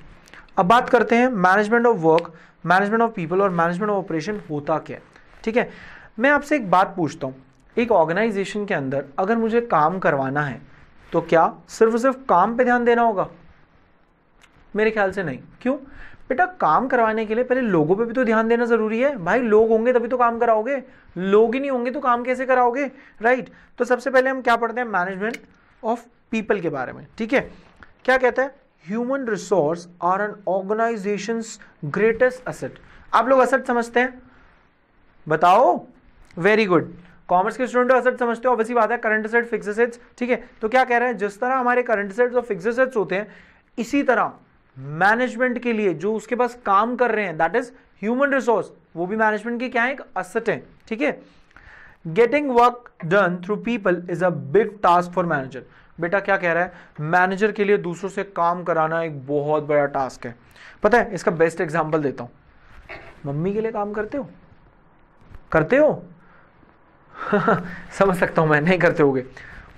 अब बात करते हैं management of work management of people और मैनेजमेंट ऑफ़ ऑपरेशन होता क्या है? ठीक है? मैं आपसे एक बात पूछता हूँ। एक ऑर्गेनाइजेशन के अंदर अगर मुझे काम करवाना है तो क्या सिर्फ़ सिर्फ़ काम पे ध्यान देना होगा? मेरे ख्याल से नहीं। क्यों? बेटा, काम करवाने के लिए पहले लोगों पे भी तो ध्यान देना ज़रूरी है। भाई, लोग होंगे तभी तो काम कराओगे। लोग ही नहीं होंगे तो काम कैसे कराओगे? राइट तो सबसे पहले हम क्या पढ़ते हैं? मैनेजमेंट ऑफ़ पीपल के बारे में, ठीक है? क्या कहता है? Human resource are an organization greatest asset आप लोग असेट समझते हैं? बताओ। वेरी गुड कॉमर्स के स्टूडेंट असेट समझते हो। ऑब्वियसली बात है करंट असेट फिक्स असेट्स ठीक है? तो क्या कह रहे हैं? जिस तरह हमारे करंट असेट्स और फिक्स असेट्स होते हैं, इसी तरह मैनेजमेंट के लिए, जो उसके पास काम कर रहे हैं दैट इज़ ह्यूमन रिसोर्स वो भी मैनेजमेंट की क्या है? एक असेट है, ठीक है? Getting work done through people is a big task for manager बेटा क्या कह रहा है? मैनेजर के लिए दूसरों से काम कराना एक बहुत बड़ा टास्क है। पता है, इसका बेस्ट एग्ज़ाम्पल देता हूँ। मम्मी के लिए काम करते हो? करते हो? समझ सकता हूँ मैं, नहीं करते होगे।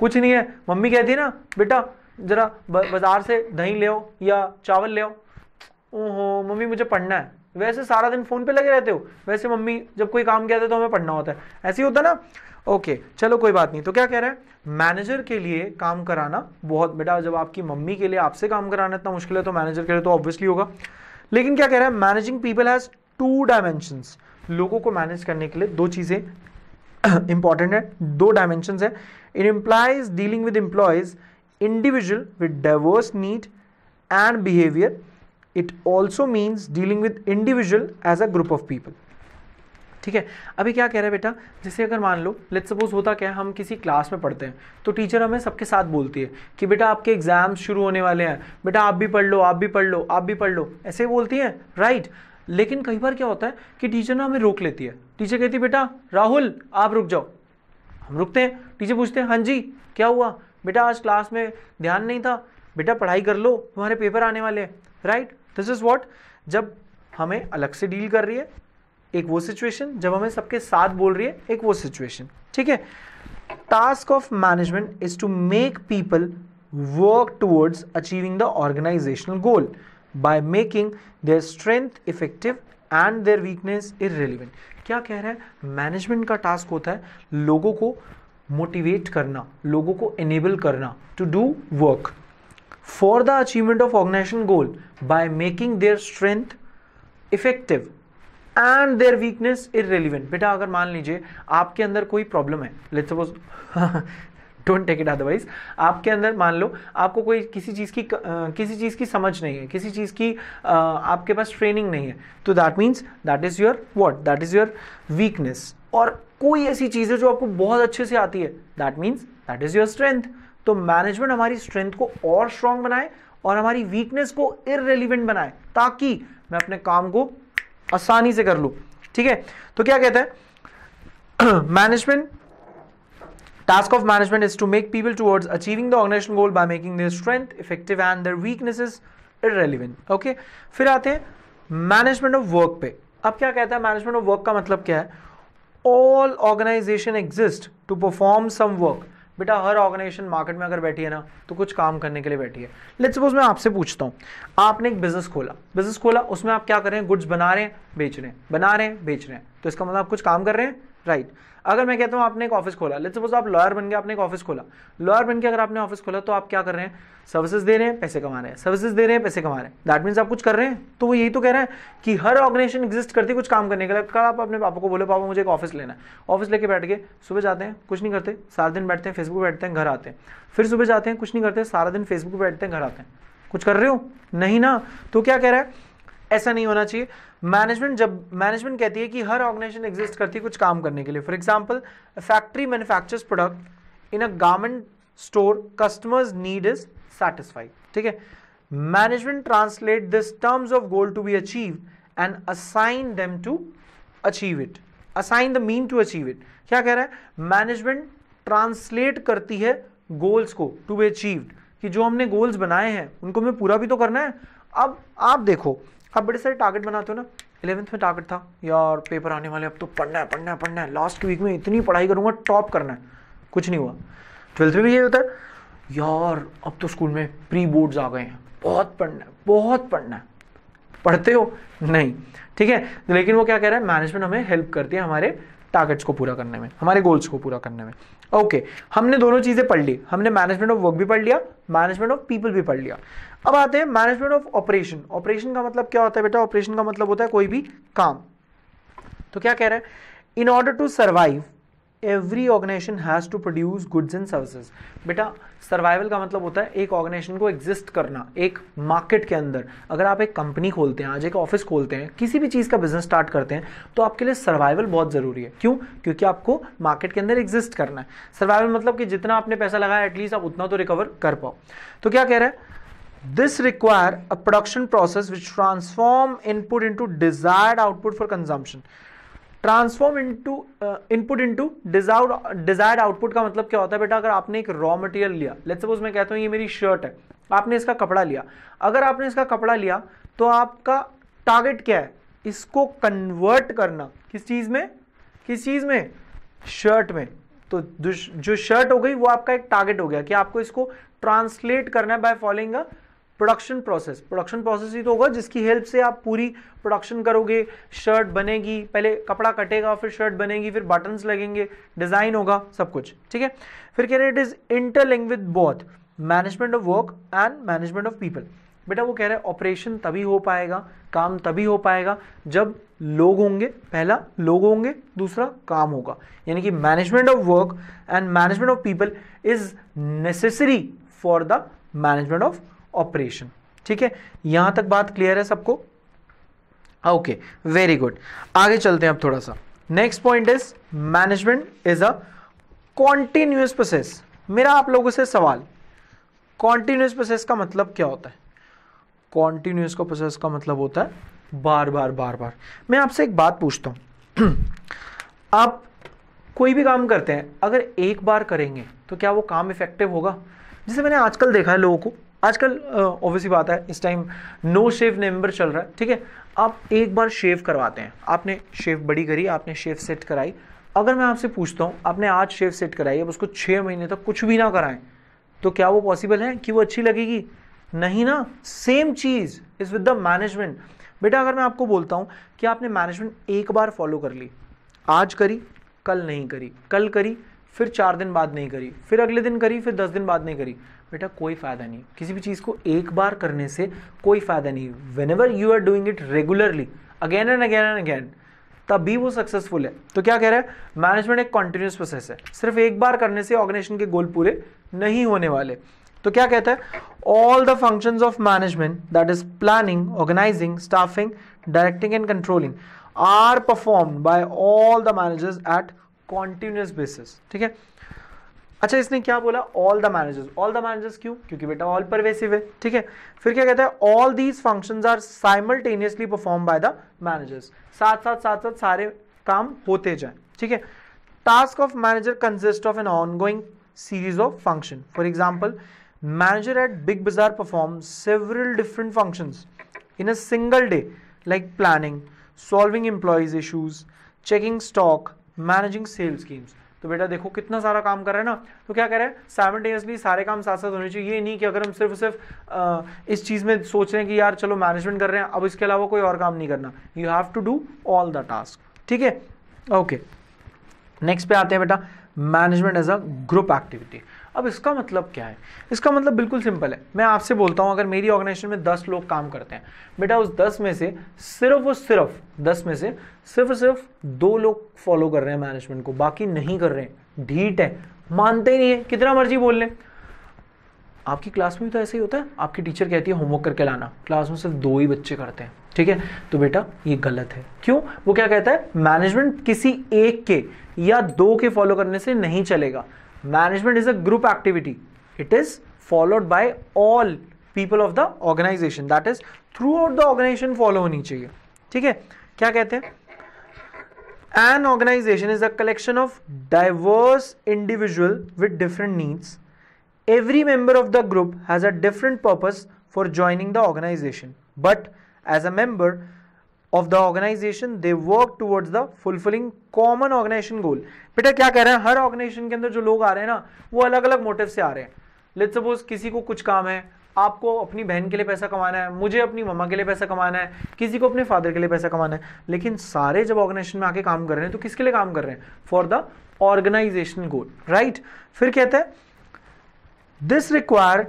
कुछ नहीं है। मम्मी कहती है ना, बेटा ज़रा बाज़ार से दही ले या चावल ले ओहो, मम्मी मुझे पढ़ना है। वैसे सारा दिन फ़ोन पे लगे रहते हो? वैसे मम्मी जब कोई काम कहते तो हमें पढ़ना होता है। ऐसे ही होता ना? ओके, चलो कोई बात नहीं। तो क्या कह रहा है? मैनेजर के लिए काम कराना बहुत, बेटा, जब आपकी मम्मी के लिए आपसे काम कराना इतना मुश्किल है तो मैनेजर के लिए तो ऑब्वियसली होगा। लेकिन क्या कह रहा है? Managing people has two dimension लोगों को मैनेज करने के लिए दो चीज़ें इंपॉर्टेंट है, दो डायमेंशन है। It implies dealing with employees individual with diverse need and behavior, it also means dealing with individual as a group of people. ठीक है? अभी क्या कह रहा है बेटा? जैसे अगर मान लो लेट्स सपोज़ होता क्या है, हम किसी क्लास में पढ़ते हैं तो टीचर हमें सबके साथ बोलती है कि बेटा आपके एग्ज़ाम्स शुरू होने वाले हैं। बेटा आप भी पढ़ लो, आप भी पढ़ लो, आप भी पढ़ लो। ऐसे ही बोलती है राइट लेकिन कई बार क्या होता है कि टीचर ना हमें रोक लेती है। टीचर कहती है, बेटा, राहुल, आप रुक जाओ। हम रुकते हैं। टीचर पूछते हैं हाँ जी, क्या हुआ? बेटा, आज क्लास में ध्यान नहीं था। बेटा, पढ़ाई कर लो, तुम्हारे पेपर आने वाले हैं। राइट दिस इज़ वॉट जब हमें अलग से डील कर रही है, एक वो सिचुएशन जब हमें सबके साथ बोल रही है, एक वो सिचुएशन ठीक है? Task of management is to make people work towards achieving the organizational goal by making their strength effective and their weakness irrelevant क्या कह रहा है? मैनेजमेंट का टास्क होता है, लोगों को मोटिवेट करना, लोगों को एनेबल करना to do work for the achievement of organization goal by making their strength effective and their weakness irrelevant बेटा, अगर मान लीजिए आपके अंदर कोई प्रॉब्लम है let's suppose don't take it otherwise आपके अंदर मान लो, आपको कोई किसी चीज़ की किसी चीज़ की समझ नहीं है, किसी चीज़ की आपके पास ट्रेनिंग नहीं है तो that means that is your what that is your weakness और कोई ऐसी चीज़ है जो आपको बहुत अच्छे से आती है। That means that is your strength तो मैनेजमेंट हमारी स्ट्रेंथ को और स्ट्रांग बनाए और हमारी वीकनेस को इरेलीवेंट बनाए ताकि मैं अपने काम को आसानी से कर लू। ठीक है? तो क्या कहता है? Management Task of management is to make people towards achieving the organization goal by making their strength, effective and their weaknesses irrelevant. Okay? फिर आते हैं मैनेजमेंट ऑफ़ वर्क पे। अब क्या कहता है मैनेजमेंट ऑफ़ वर्क का मतलब क्या है? All organization exist to perform some work बेटा, हर ऑर्गेनाइजेशन मार्केट में अगर बैठी है ना तो कुछ काम करने के लिए बैठी है। लेट्स सपोज़ मैं आपसे पूछता हूँ, आपने एक बिज़नेस खोला। बिज़नेस खोला, उसमें आप क्या कर रहे हैं? गुड्स बना रहे हैं, बेच रहे हैं। बना रहे हैं, बेच रहे हैं। तो इसका मतलब आप कुछ काम कर रहे हैं? Right right. अगर मैं कहता हूँ आपने एक ऑफ़िस खोला लेट्स सपोज़ आप लॉयर बन गया आपने एक ऑफ़िस खोला। लॉयर बन के अगर आपने ऑफ़िस खोला तो आप क्या कर रहे हैं? सर्विसेज़ दे रहे हैं, पैसे कमा रहे हैं। सर्विसेज़ दे रहे हैं, पैसे कमा रहे हैं। दैट मीन्स आप कुछ कर रहे हैं? तो वो यही तो कह रहे हैं कि हर ऑर्गेनाइजेशन एग्जिस्ट करती है कुछ काम करने के लिए। कल आप अपने पापा को बोले, पापा, मुझे एक ऑफ़िस लेना है। ऑफ़िस लेके बैठ के सुबह जाते हैं, कुछ नहीं करते। सारा दिन बैठते हैं फेसबुक बैठते हैं, घर आते हैं। फिर सुबह जाते हैं, कुछ नहीं करते। सारा दिन फेसबुक बैठते हैं, घर आते हैं। कुछ कर रहे हो? नहीं ना? तो क्या कह रहा है? ऐसा नहीं होना चाहिए। मैनेजमेंट जब मैनेजमेंट कहती है कि हर ऑर्गेनाइजेशन एग्जिस्ट करती है कुछ काम करने के लिए। For example factory manufactures product in a garment store customers need is satisfied ठीक है? Management translate this terms of goal to be achieve and assign them to achieve it assign the mean to achieve it क्या कह रहा है? Management translate करती है goals को to be achieved कि जो हमने गोल्स बनाए हैं, उनको हमें पूरा भी तो करना है। अब आप देखो आप बड़े सारे टारगेट बनाते हो ना इलेवंथ में टारगेट था यार पेपर आने वाले अब तो पढ़ना है पढ़ना है पढ़ना है। लास्ट वीक में इतनी पढ़ाई करूँगा टॉप करना है। कुछ नहीं हुआ। ट्वेल्थ में भी ये होता है यार अब तो स्कूल में प्री बोर्ड्स आ गए हैं। बहुत पढ़ना है बहुत पढ़ना है। पढ़ते हो? नहीं। ठीक है? लेकिन वो क्या कह रहा है? मैनेजमेंट हमें हेल्प करती है हमारे टारगेट्स को पूरा करने में हमारे गोल्स को पूरा करने में। ओके okay, हमने दोनों चीज़ें पढ़ ली। हमने मैनेजमेंट ऑफ़ वर्क भी पढ़ लिया मैनेजमेंट ऑफ़ पीपल भी पढ़ लिया। अब आते हैं मैनेजमेंट ऑफ़ ऑपरेशन ऑपरेशन का मतलब क्या होता है बेटा? ऑपरेशन का मतलब होता है कोई भी काम। तो क्या कह रहा है? In order to survive every organization has to produce goods and services बेटा सर्वाइवल का मतलब होता है एक ऑर्गेनाइजेशन को एग्जिस्ट करना, एक मार्केट के अंदर। अगर आप एक कंपनी खोलते हैं, आज एक ऑफ़िस खोलते हैं, किसी भी चीज़ का बिज़नेस स्टार्ट करते हैं तो आपके लिए सर्वाइवल बहुत ज़रूरी है। क्यों? क्योंकि आपको मार्केट के अंदर एग्जिस्ट करना है। सर्वाइवल मतलब कि जितना आपने पैसा लगाया एटलीस्ट आप उतना तो रिकवर कर पाओ। तो क्या कह रहे हैं? This require a production process which transform input into desired output for consumption. Transform into input into desired desired output का मतलब क्या होता है बेटा? अगर आपने एक रॉ मटेरियल लिया लेट्स सपोज़ मैं कहता हूँ ये मेरी शर्ट है, आपने इसका कपड़ा लिया। अगर आपने इसका कपड़ा लिया तो आपका टारगेट क्या है? इसको कन्वर्ट करना। किस चीज़ में? किस चीज़ में? शर्ट में। तो जो शर्ट हो गई, वो आपका एक टारगेट हो गया कि आपको इसको ट्रांसलेट करना है by following a production process production process ही तो होगा, जिसकी हेल्प से आप पूरी प्रोडक्शन करोगे। शर्ट बनेगी, पहले कपड़ा कटेगा, फिर शर्ट बनेगी, फिर बटन्स लगेंगे डिज़ाइन होगा, सब कुछ, ठीक है? फिर कह रहे it is interlink with both management of work and management of people बेटा, वो कह रहे हैं ऑपरेशन तभी हो पाएगा, काम तभी हो पाएगा, जब लोग होंगे, पहला लोग होंगे, दूसरा काम होगा। यानी कि management of work and management of people is necessary for the management of operation. ठीक है? यहाँ तक बात क्लियर है सबको? ओके वेरी गुड आगे चलते हैं अब थोड़ा सा। Next point is management is a continuous process मेरा आप लोगों से सवाल कॉन्टिन्यूस प्रोसेस का मतलब क्या होता है? कॉन्टिन्यूस का प्रोसेस का मतलब होता है, बार बार बार बार। मैं आपसे एक बात पूछता हूँ। आप कोई भी काम करते हैं, अगर एक बार करेंगे तो क्या वो काम इफ़ेक्टिव होगा? जैसे मैंने आजकल देखा है लोगों को आजकल ऑब्वियसली बात है, इस टाइम नो शेव नवंबर चल रहा है, ठीक है? आप एक बार शेव करवाते हैं। आपने शेव बड़ी करी, आपने शेव सेट कराई। अगर मैं आपसे पूछता हूँ, आपने आज शेव सेट कराई, अब उसको छः महीने तक कुछ भी ना कराएँ तो क्या वो पॉसिबल है कि वो अच्छी लगेगी? नहीं ना सेम चीज़ इज़ विद द मैनेजमेंट बेटा, अगर मैं आपको बोलता हूँ कि आपने मैनेजमेंट एक बार फॉलो कर ली, आज करी, कल नहीं करी, कल करी, फिर चार दिन बाद नहीं करी, फिर अगले दिन करी, फिर दस दिन बाद नहीं करी बेटा, कोई फ़ायदा नहीं। किसी भी चीज़ को एक बार करने से कोई फ़ायदा नहीं। Whenever you are doing it regularly again and again and again तभी वो सक्सेसफुल है। तो क्या कह रहा है? मैनेजमेंट एक कॉन्टिन्यूस प्रोसेस है। सिर्फ़ एक बार करने से ऑर्गेनाइजेशन के गोल पूरे नहीं होने वाले। तो क्या कहता है? All the functions of management that is planning organizing staffing directing and controlling are perform by all the managers at continuous basis ठीक है? अच्छा इसने क्या बोला? All the managers all the managers क्यों? क्योंकि बेटा ऑल परवेसिव है, ठीक है? फिर क्या कहता है? All these functions are simultaneously perform by the managers साथ साथ साथ साथ सारे काम होते जाए, ठीक है? Task of manager consist of an ongoing series of function for example manager at Big Bazaar perform several different functions in a single day like planning solving employees issues checking stock managing sale schemes तो बेटा देखो कितना सारा काम कर रहा है ना। तो क्या कह रहा है? साइमल्टेनियसली सारे काम साथ साथ होने चाहिए। ये नहीं कि अगर हम सिर्फ़ सिर्फ़ इस चीज़ में सोच रहे हैं कि यार चलो मैनेजमेंट कर रहे हैं, अब इसके अलावा कोई और काम नहीं करना। You have to do all the task ठीक है? ओके नेक्स्ट पे आते हैं बेटा। Management as a group activity अब इसका मतलब क्या है? इसका मतलब बिल्कुल सिंपल है। मैं आपसे बोलता हूँ, अगर मेरी ऑर्गेनाइजेशन में दस लोग काम करते हैं, बेटा उस दस में से सिर्फ़ और सिर्फ़, दस में से सिर्फ़ सिर्फ़ दो लोग फॉलो कर रहे हैं मैनेजमेंट को, बाकी नहीं कर रहे हैं। ढीट है। मानते ही नहीं है। कितना मर्ज़ी बोल लें। आपकी क्लास में भी तो ऐसे ही होता है। आपकी टीचर कहती है होमवर्क करके लाना। क्लास में सिर्फ़ दो ही बच्चे करते हैं। ठीक है? तो बेटा, ये गलत है। क्यों? वो क्या कहता है? मैनेजमेंट किसी एक के या दो के फॉलो करने से नहीं चलेगा। management is a group activity it is followed by all people of the organisation that is throughout the organisation follow होनी चाहिए ठीक है क्या कहते हैं an organisation is a collection of diverse individual with different needs every member of the group has a different purpose for joining the organisation but as a member of the organization, they work towards the fulfilling common organization goal. बेटा, क्या कह रहे हैं? हर organisation के अंदर जो लोग आ रहे हैं ना, वो अलग अलग मोटिव से आ रहे हैं। लेट्स सपोज़ किसी को कुछ काम है, आपको अपनी बहन के लिए पैसा कमाना है, मुझे अपनी मम्मा के लिए पैसा कमाना है, किसी को अपने फादर के लिए पैसा कमाना है, लेकिन सारे जब ऑर्गेनाइजेशन में आके काम कर रहे हैं तो किसके लिए काम कर रहे हैं? For the organization goal right फिर कहते हैं this require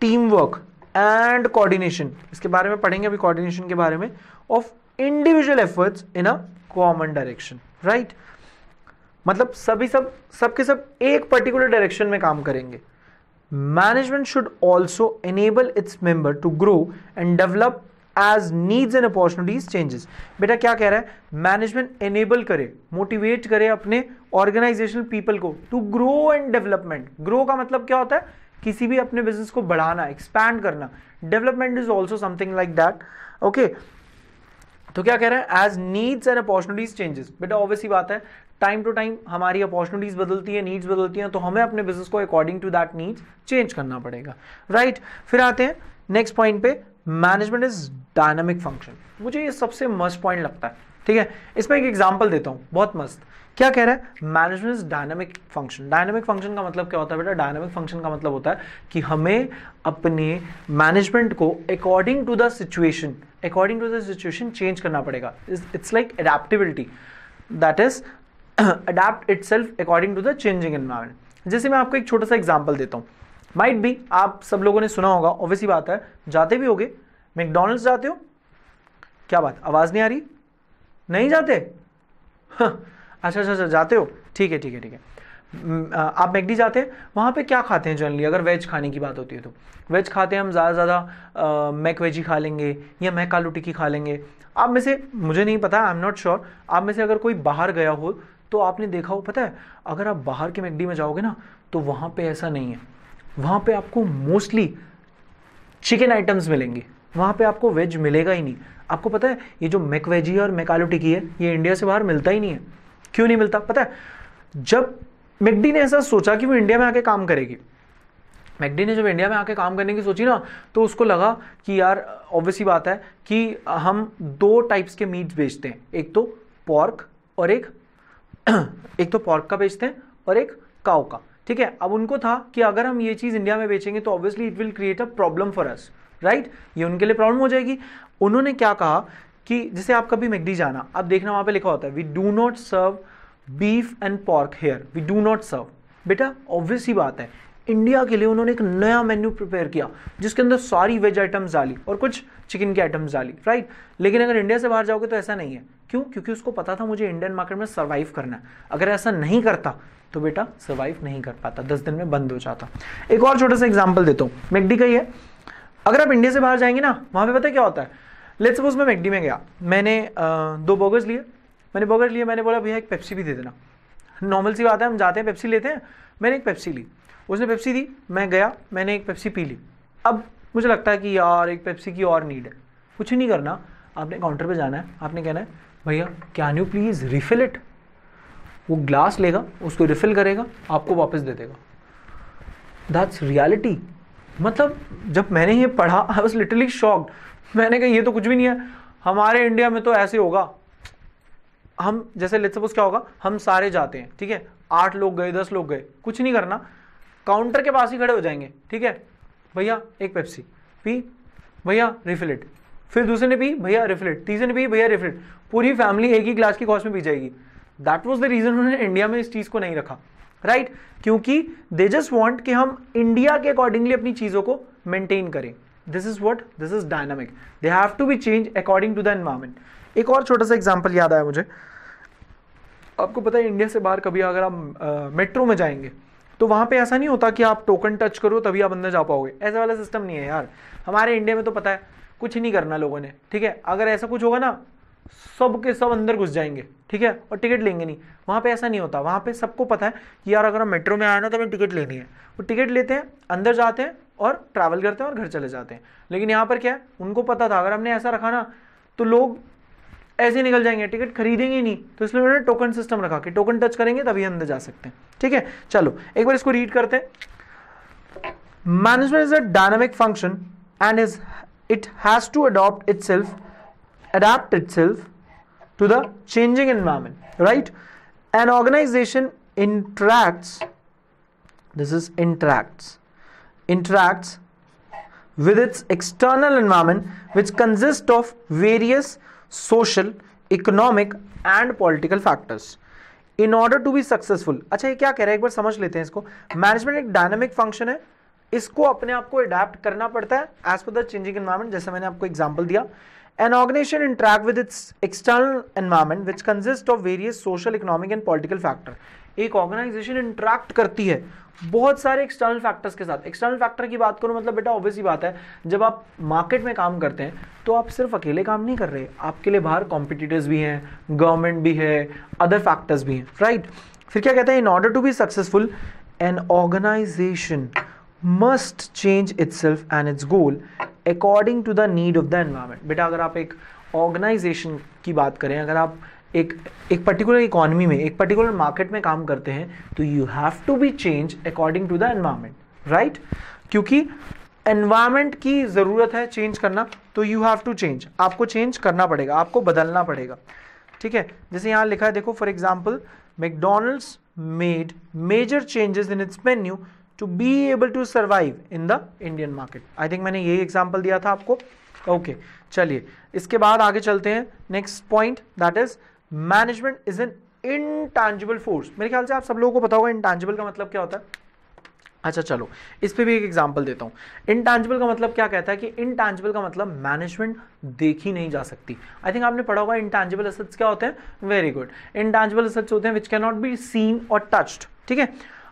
team work and coordination इसके बारे में पढ़ेंगे अभी कोऑर्डिनेशन के बारे में of individual efforts in a common direction right मतलब सभी सब, सबके सब एक पर्टिकुलर डायरेक्शन में काम करेंगे। Management should also enable its member to grow and develop as needs and opportunities changes बेटा क्या कह रहा है? मैनेजमेंट एनेबल करे मोटिवेट करे अपने ऑर्गेनाइजेशनल पीपल को to grow and development grow का मतलब क्या होता है? किसी भी अपने बिज़नेस को बढ़ाना एक्सपैंड करना। Development is also something like that okay तो क्या कह रहे हैं? As needs and opportunities changes बेटा ऑब्वियसली बात है टाइम टू टाइम हमारी अपॉर्चुनिटीज़ बदलती है नीड्स बदलती हैं तो हमें अपने बिज़नेस को according to that needs change करना पड़ेगा। Right right? फिर आते हैं नेक्स्ट पॉइंट पे मैनेजमेंट इज़ डायनामिक फ़ंक्शन मुझे ये सबसे मस्त पॉइंट लगता है। ठीक है? इसमें एक एग्ज़ाम्पल देता हूँ, बहुत मस्त क्या कह रहा है? Management dynamic function dynamic function का मतलब क्या होता है बेटा? डायनामिक फ़ंक्शन का मतलब होता है कि हमें अपने मैनेजमेंट को according to the situation according to the situation change करना पड़ेगा। It's like adaptability that is adapt itself according to the changing environment जैसे मैं आपको एक छोटा सा एग्ज़ाम्पल देता हूँ। माइट भी आप सब लोगों ने सुना होगा ऑब्वियसली बात है जाते भी होगे। मैकडोनल्ड्स जाते हो? क्या बात? आवाज़ नहीं आ रही? नहीं जाते? हाँ, अच्छा अच्छा अच्छा जाते हो? ठीक है ठीक है ठीक है। आप मैकडी जाते हैं? वहाँ पे क्या खाते हैं जनरली अगर वेज खाने की बात होती है तो। वेज खाते हैं हम ज़्यादा से ज़्यादा मैक वेजी खा लेंगे या मैक आलू टिक्की खा लेंगे। आप में से, मुझे नहीं पता आई एम नॉट श्योर आप में से अगर कोई बाहर गया हो तो आपने देखा हो, पता है? अगर आप बाहर के मैकडी में जाओगे ना तो वहाँ पे ऐसा नहीं है। वहाँ पे आपको मोस्टली चिकन आइटम्स मिलेंगे। वहाँ पे आपको वेज मिलेगा ही नहीं। आपको पता है, ये जो मैक वेजी और मैक आलू टिक्की है, ये इंडिया से बाहर मिलता ही नहीं है। क्यों नहीं मिलता? पता है, जब मैकडी ने ऐसा सोचा कि वो इंडिया में आके काम करेगी मैकडी ने जब इंडिया में आके काम करने की सोची ना तो उसको लगा कि यार ऑब्वियसली बात है कि हम दो टाइप्स के मीट बेचते हैं, एक तो पॉर्क और एक एक तो पॉर्क का बेचते हैं और एक काउ का, ठीक है? अब उनको था कि अगर हम ये चीज़ इंडिया में बेचेंगे तो obviously it will create a problem for us right ये उनके लिए प्रॉब्लम हो जाएगी। उन्होंने क्या कहा कि जैसे आप कभी मैकडी जाना, आप देखना वहाँ पे लिखा होता है we do not serve beef and pork here we do not serve बेटा ऑब्वियस ही बात है। इंडिया के लिए उन्होंने एक नया मेन्यू प्रिपेयर किया, जिसके अंदर सारी वेज आइटम्स डाली और कुछ चिकन की आइटम्स डाली राइट लेकिन अगर इंडिया से बाहर जाओगे तो ऐसा नहीं है। क्यों? क्योंकि उसको पता था मुझे इंडियन मार्केट में सर्वाइव करना है। अगर ऐसा नहीं करता तो बेटा सर्वाइव नहीं कर पाता। दस दिन में बंद हो जाता। एक और छोटा सा एग्ज़ाम्पल देता हूँ। मैकडी का ही है। अगर आप इंडिया से बाहर जाएँगे ना, वहाँ पे पता क्या होता है? लेट सपोज़ मैं मैकडी में गया। मैंने दो बर्गर्स लिए। मैंने बर्गर लिए, मैंने बोला, भैया, एक पेप्सी भी दे देना। नॉर्मल सी बात है, हम जाते हैं पेप्सी लेते हैं। मैंने एक पेप्सी ली। उसने पेप्सी दी, मैं गया, मैंने एक पेप्सी पी ली। अब मुझे लगता है कि यार, एक पेप्सी की और नीड है। कुछ नहीं करना। आपने काउंटर पे जाना है। आपने कहना है, भैया can you please refill it वो ग्लास लेगा, उसको रिफिल करेगा, आपको वापस दे देगा। दैट्स रियलिटी मतलब जब मैंने ये पढ़ा आई वॉज़ लिटरली शॉक्ड मैंने कहा, ये तो कुछ भी नहीं है। हमारे इंडिया में तो ऐसे होगा। हम, जैसे लेट सपोज़ क्या होगा? हम सारे जाते हैं, ठीक है? आठ लोग गए, दस लोग गए। कुछ नहीं करना। काउंटर के पास ही खड़े हो जाएँगे, ठीक है? भैया, एक पेप्सी पी, भैया रिफिलेट फिर दूसरे ने पी, भैया रिफिलेट तीसरे ने पी, भैया रिफिलेट पूरी फैमिली एक ही ग्लास की कॉस्ट में पी जाएगी। दैट वॉज़ द रीजन उन्होंने इंडिया में इस चीज़ को नहीं रखा। राइट? right? क्योंकि दे जस्ट वॉन्ट कि हम इंडिया के अकॉर्डिंगली अपनी चीज़ों को मेंटेन करें। This is what this is dynamic they have to be change according to the environment एक और छोटा सा एग्ज़ाम्पल याद आया मुझे। आपको पता है इंडिया से बाहर कभी अगर आप मेट्रो में जाएँगे तो वहाँ पे ऐसा नहीं होता कि आप टोकन टच करो तभी आप अंदर जा पाओगे। ऐसा वाला सिस्टम नहीं है यार। हमारे इंडिया में तो पता है, कुछ नहीं करना लोगों ने, ठीक है? अगर ऐसा कुछ होगा ना सब के सब अंदर घुस जाएँगे, ठीक है? और टिकट लेंगे नहीं। वहाँ पे ऐसा नहीं होता। वहाँ पे सबको पता है कि यार, अगर हम मेट्रो में आए ना तो हमें टिकट लेनी है। वो टिकट लेते हैं, अंदर जाते हैं और ट्रैवल करते हैं और घर चले जाते हैं। लेकिन यहाँ पर क्या है? उनको पता था, अगर हमने ऐसा रखा ना तो लोग ऐसे निकल जाएँगे, टिकट खरीदेंगे नहीं। तो इसलिए उन्होंने टोकन सिस्टम रखा कि टोकन टच करेंगे, तभी अंदर जा सकते हैं। ठीक है? चलो, एक बार इसको रीड करते हैं। Management is a dynamic function and is it has to adopt it adapt itself to the changing environment right an organization interacts this is interacts interacts with its external environment which consists of various social economic and political factors in order to be successful अच्छा ये क्या कह रहा है एक बार समझ लेते हैं इसको मैनेजमेंट एक डायनामिक फ़ंक्शन है इसको अपने आप को अडेप्ट करना पड़ता है as per the changing environment जैसे मैंने आपको एग्जांपल दिया An organization interact with its external environment which consists of various social, economic and political factor. एक ऑर्गेनाइजेशन इंटरेक्ट करती है बहुत सारे एक्सटर्नल फैक्टर्स के साथ। एक्सटर्नल फैक्टर की बात करूँ मतलब बेटा ऑब्वियस ही बात है जब आप मार्केट में काम करते हैं तो आप सिर्फ़ अकेले काम नहीं कर रहे। आपके लिए बाहर कॉम्पिटिटर्स भी हैं गवर्नमेंट भी है अदर फैक्टर्स भी हैं राइट फिर क्या कहते हैं in order to be successful an organisation must change its and its goal according to the need of the environment बेटा, अगर आप एक ऑर्गेनाइजेशन की बात करें, अगर आप एक एक पर्टिकुलर इकोनॉमी में, एक पर्टिकुलर मार्केट में काम करते हैं तो you have to be change according to the environment right क्योंकि एनवायरमेंट की ज़रूरत है चेंज करना तो यू हैव टू चेंज आपको चेंज करना पड़ेगा, आपको बदलना पड़ेगा, ठीक है? जैसे यहाँ लिखा है, देखो for example McDonald's made major changes in its menu to be able to survive in the Indian market I think मैंने ये एग्ज़ाम्पल दिया था आपको। ओके okay, चलिए। इसके बाद आगे चलते हैं। Next point that is management is an intangible force मेरे ख्याल से आप सब लोगों को पता इनटैंजिबल का मतलब क्या होता है? अच्छा चलो। इस पे भी एक एग्जांपल देता हूँ। इनटैंजिबल का मतलब क्या कहता है कि इनटैंजिबल का मतलब मैनेजमेंट देखी नहीं जा सकती। आई थिंक आपने पढ़ा होगा इनटैंजिबल एसेट्स क्या होते हैं? वेरी गुड इनटैंजिबल एसेट्स होते हैं which can not be seen और टच्ड ठीक है?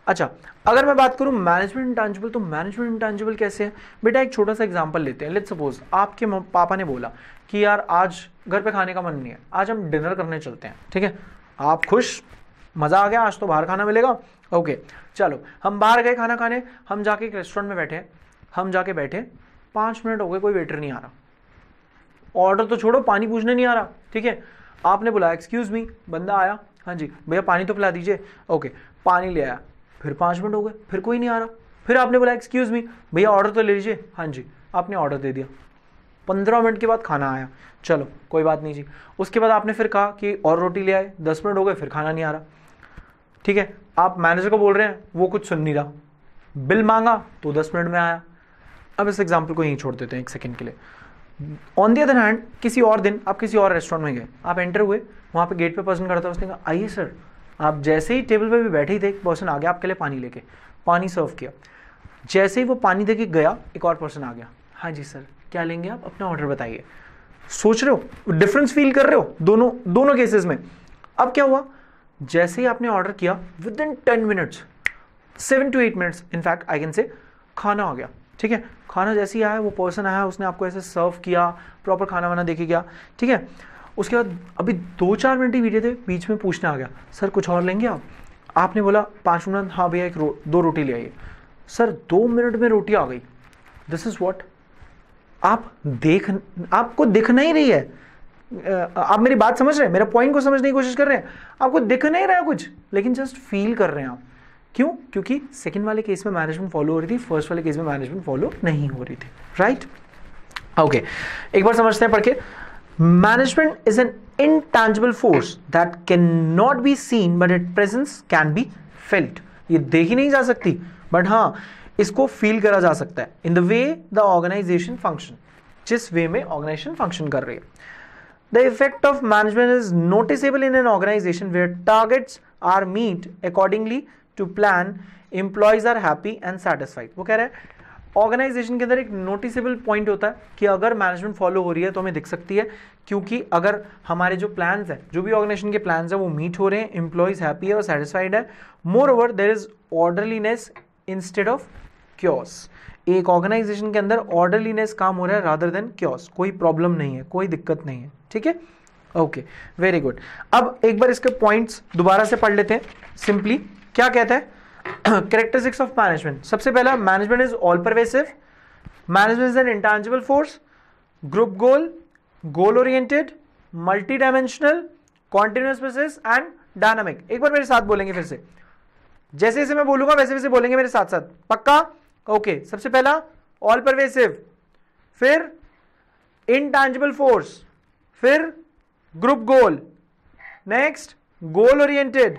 अच्छा अगर मैं बात करूँ मैनेजमेंट इंटेंजिबल तो मैनेजमेंट इंटेंजिबल कैसे है? बेटा, एक छोटा सा एग्जांपल लेते हैं। लेट्स सपोज़ आपके पापा ने बोला कि यार, आज घर पे खाने का मन नहीं है। आज हम डिनर करने चलते हैं, ठीक है? आप खुश? मज़ा आ गया? आज तो बाहर खाना मिलेगा? ओके चलो, हम बाहर गए खाना खाने, हम जाके एक रेस्टोरेंट में बैठे, हम जाके बैठे, पाँच मिनट हो गए, कोई वेटर नहीं आ रहा। ऑर्डर तो छोड़ो, पानी पूछने नहीं आ रहा, ठीक है? आपने बोला एक्सक्यूज़ मी बंदा आया। हाँ जी, भैया, पानी तो पिला दीजिए। ओके पानी ले आया। फिर पाँच मिनट हो गए, फिर कोई नहीं आ रहा। फिर आपने बोला एक्सक्यूज़ मी भैया ऑर्डर तो ले लीजिए। हाँ जी, आपने ऑर्डर दे दिया। पंद्रह मिनट के बाद खाना आया। चलो, कोई बात नहीं जी। उसके बाद आपने फिर कहा कि और रोटी ले आए। दस मिनट हो गए, फिर खाना नहीं आ रहा। ठीक है, आप मैनेजर को बोल रहे हैं, वो कुछ सुन नहीं रहा। बिल मांगा तो दस मिनट में आया। अब इस एग्ज़ाम्पल को यहीं छोड़ देते हैं एक सेकेंड के लिए। ऑन दी अदर हैंड किसी और दिन आप किसी और रेस्टोरेंट में गए। आप एंटर हुए, वहाँ पे गेट पे पर्सन करता उसने कहा, आइए सर आप जैसे ही टेबल पर भी बैठे ही थे पर्सन आ गया आपके लिए पानी लेके। पानी सर्व किया। जैसे ही वो पानी देके गया, एक और पर्सन आ गया। हाँ जी सर क्या लेंगे आप? अपना ऑर्डर बताइए। सोच रहे हो? डिफरेंस फील कर रहे हो? दोनों दोनों केसेस में। अब क्या हुआ? जैसे ही आपने ऑर्डर किया within ten minutes seven to eight minutes in fact I can say खाना आ गया। ठीक है? खाना जैसे ही आया, वो पर्सन आया, उसने आपको ऐसे सर्व किया प्रॉपर खाना वाना देखे गया। ठीक है? उसके बाद अभी दो चार मिनट ही वीडियो थे बीच में पूछने आ गया सर कुछ और लेंगे आप? आपने बोला पाँच मिनट हाँ भैया एक रो, दो रोटी ले आइए। सर दो मिनट में रोटी आ गई। दिस इज़ वॉट आप देख आपको दिख नहीं रही है आप मेरी बात समझ रहे हैं? मेरा पॉइंट को समझने की कोशिश कर रहे हैं? आपको दिख नहीं रहा है कुछ? लेकिन जस्ट फील कर रहे हैं आप। क्यों? क्योंकि सेकंड वाले केस में मैनेजमेंट फॉलो हो रही थी फ़र्स्ट वाले केस में मैनेजमेंट फॉलो नहीं हो रही थी राइट right? Okay okay. एक बार समझते हैं पढ़ के। Management is an intangible force that can not be seen but it presence can be felt ये देखी नहीं जा सकती बट हाँ इसको फील करा जा सकता है। In the way the organisation function जिस वे में ऑर्गेनाइजेशन फ़ंक्शन कर रही है। The effect of management is noticeable in an organisation where targets are meet accordingly to plan employees are happy and satisfied वो कह रहे हैं ऑर्गेनाइजेशन के अंदर एक नोटिसेबल पॉइंट होता है कि अगर मैनेजमेंट फॉलो हो रही है तो हमें दिख सकती है, क्योंकि अगर हमारे जो प्लान्स हैं, जो भी ऑर्गेनाइजेशन के प्लान्स हैं, वो मीट हो रहे हैं एम्प्लॉयज़ हैप्पी है और सेटिस्फाइड है moreover there is orderliness instead of chaos एक ऑर्गेनाइजेशन के अंदर ऑर्डरलीनेस काम हो रहा है रादर देन क्योस कोई प्रॉब्लम नहीं है, कोई दिक्कत नहीं है, ठीक है? ओके वेरी गुड अब एक बार इसके पॉइंट्स दोबारा से पढ़ लेते हैं. सिंपली क्या कहता है? करेक्टरिस्टिक्स ऑफ़ मैनेजमेंट सबसे पहला management is all pervasive management is an intangible force group goal goal oriented multi dimensional continuous process and dynamic एक बार मेरे साथ बोलेंगे फिर से। जैसे जैसे मैं बोलूँगा वैसे वैसे बोलेंगे मेरे साथ साथ। पक्का? ओके okay, सबसे पहला ऑल परवेसिव फिर इनटैंजिबल फोर्स फिर group goal next goal oriented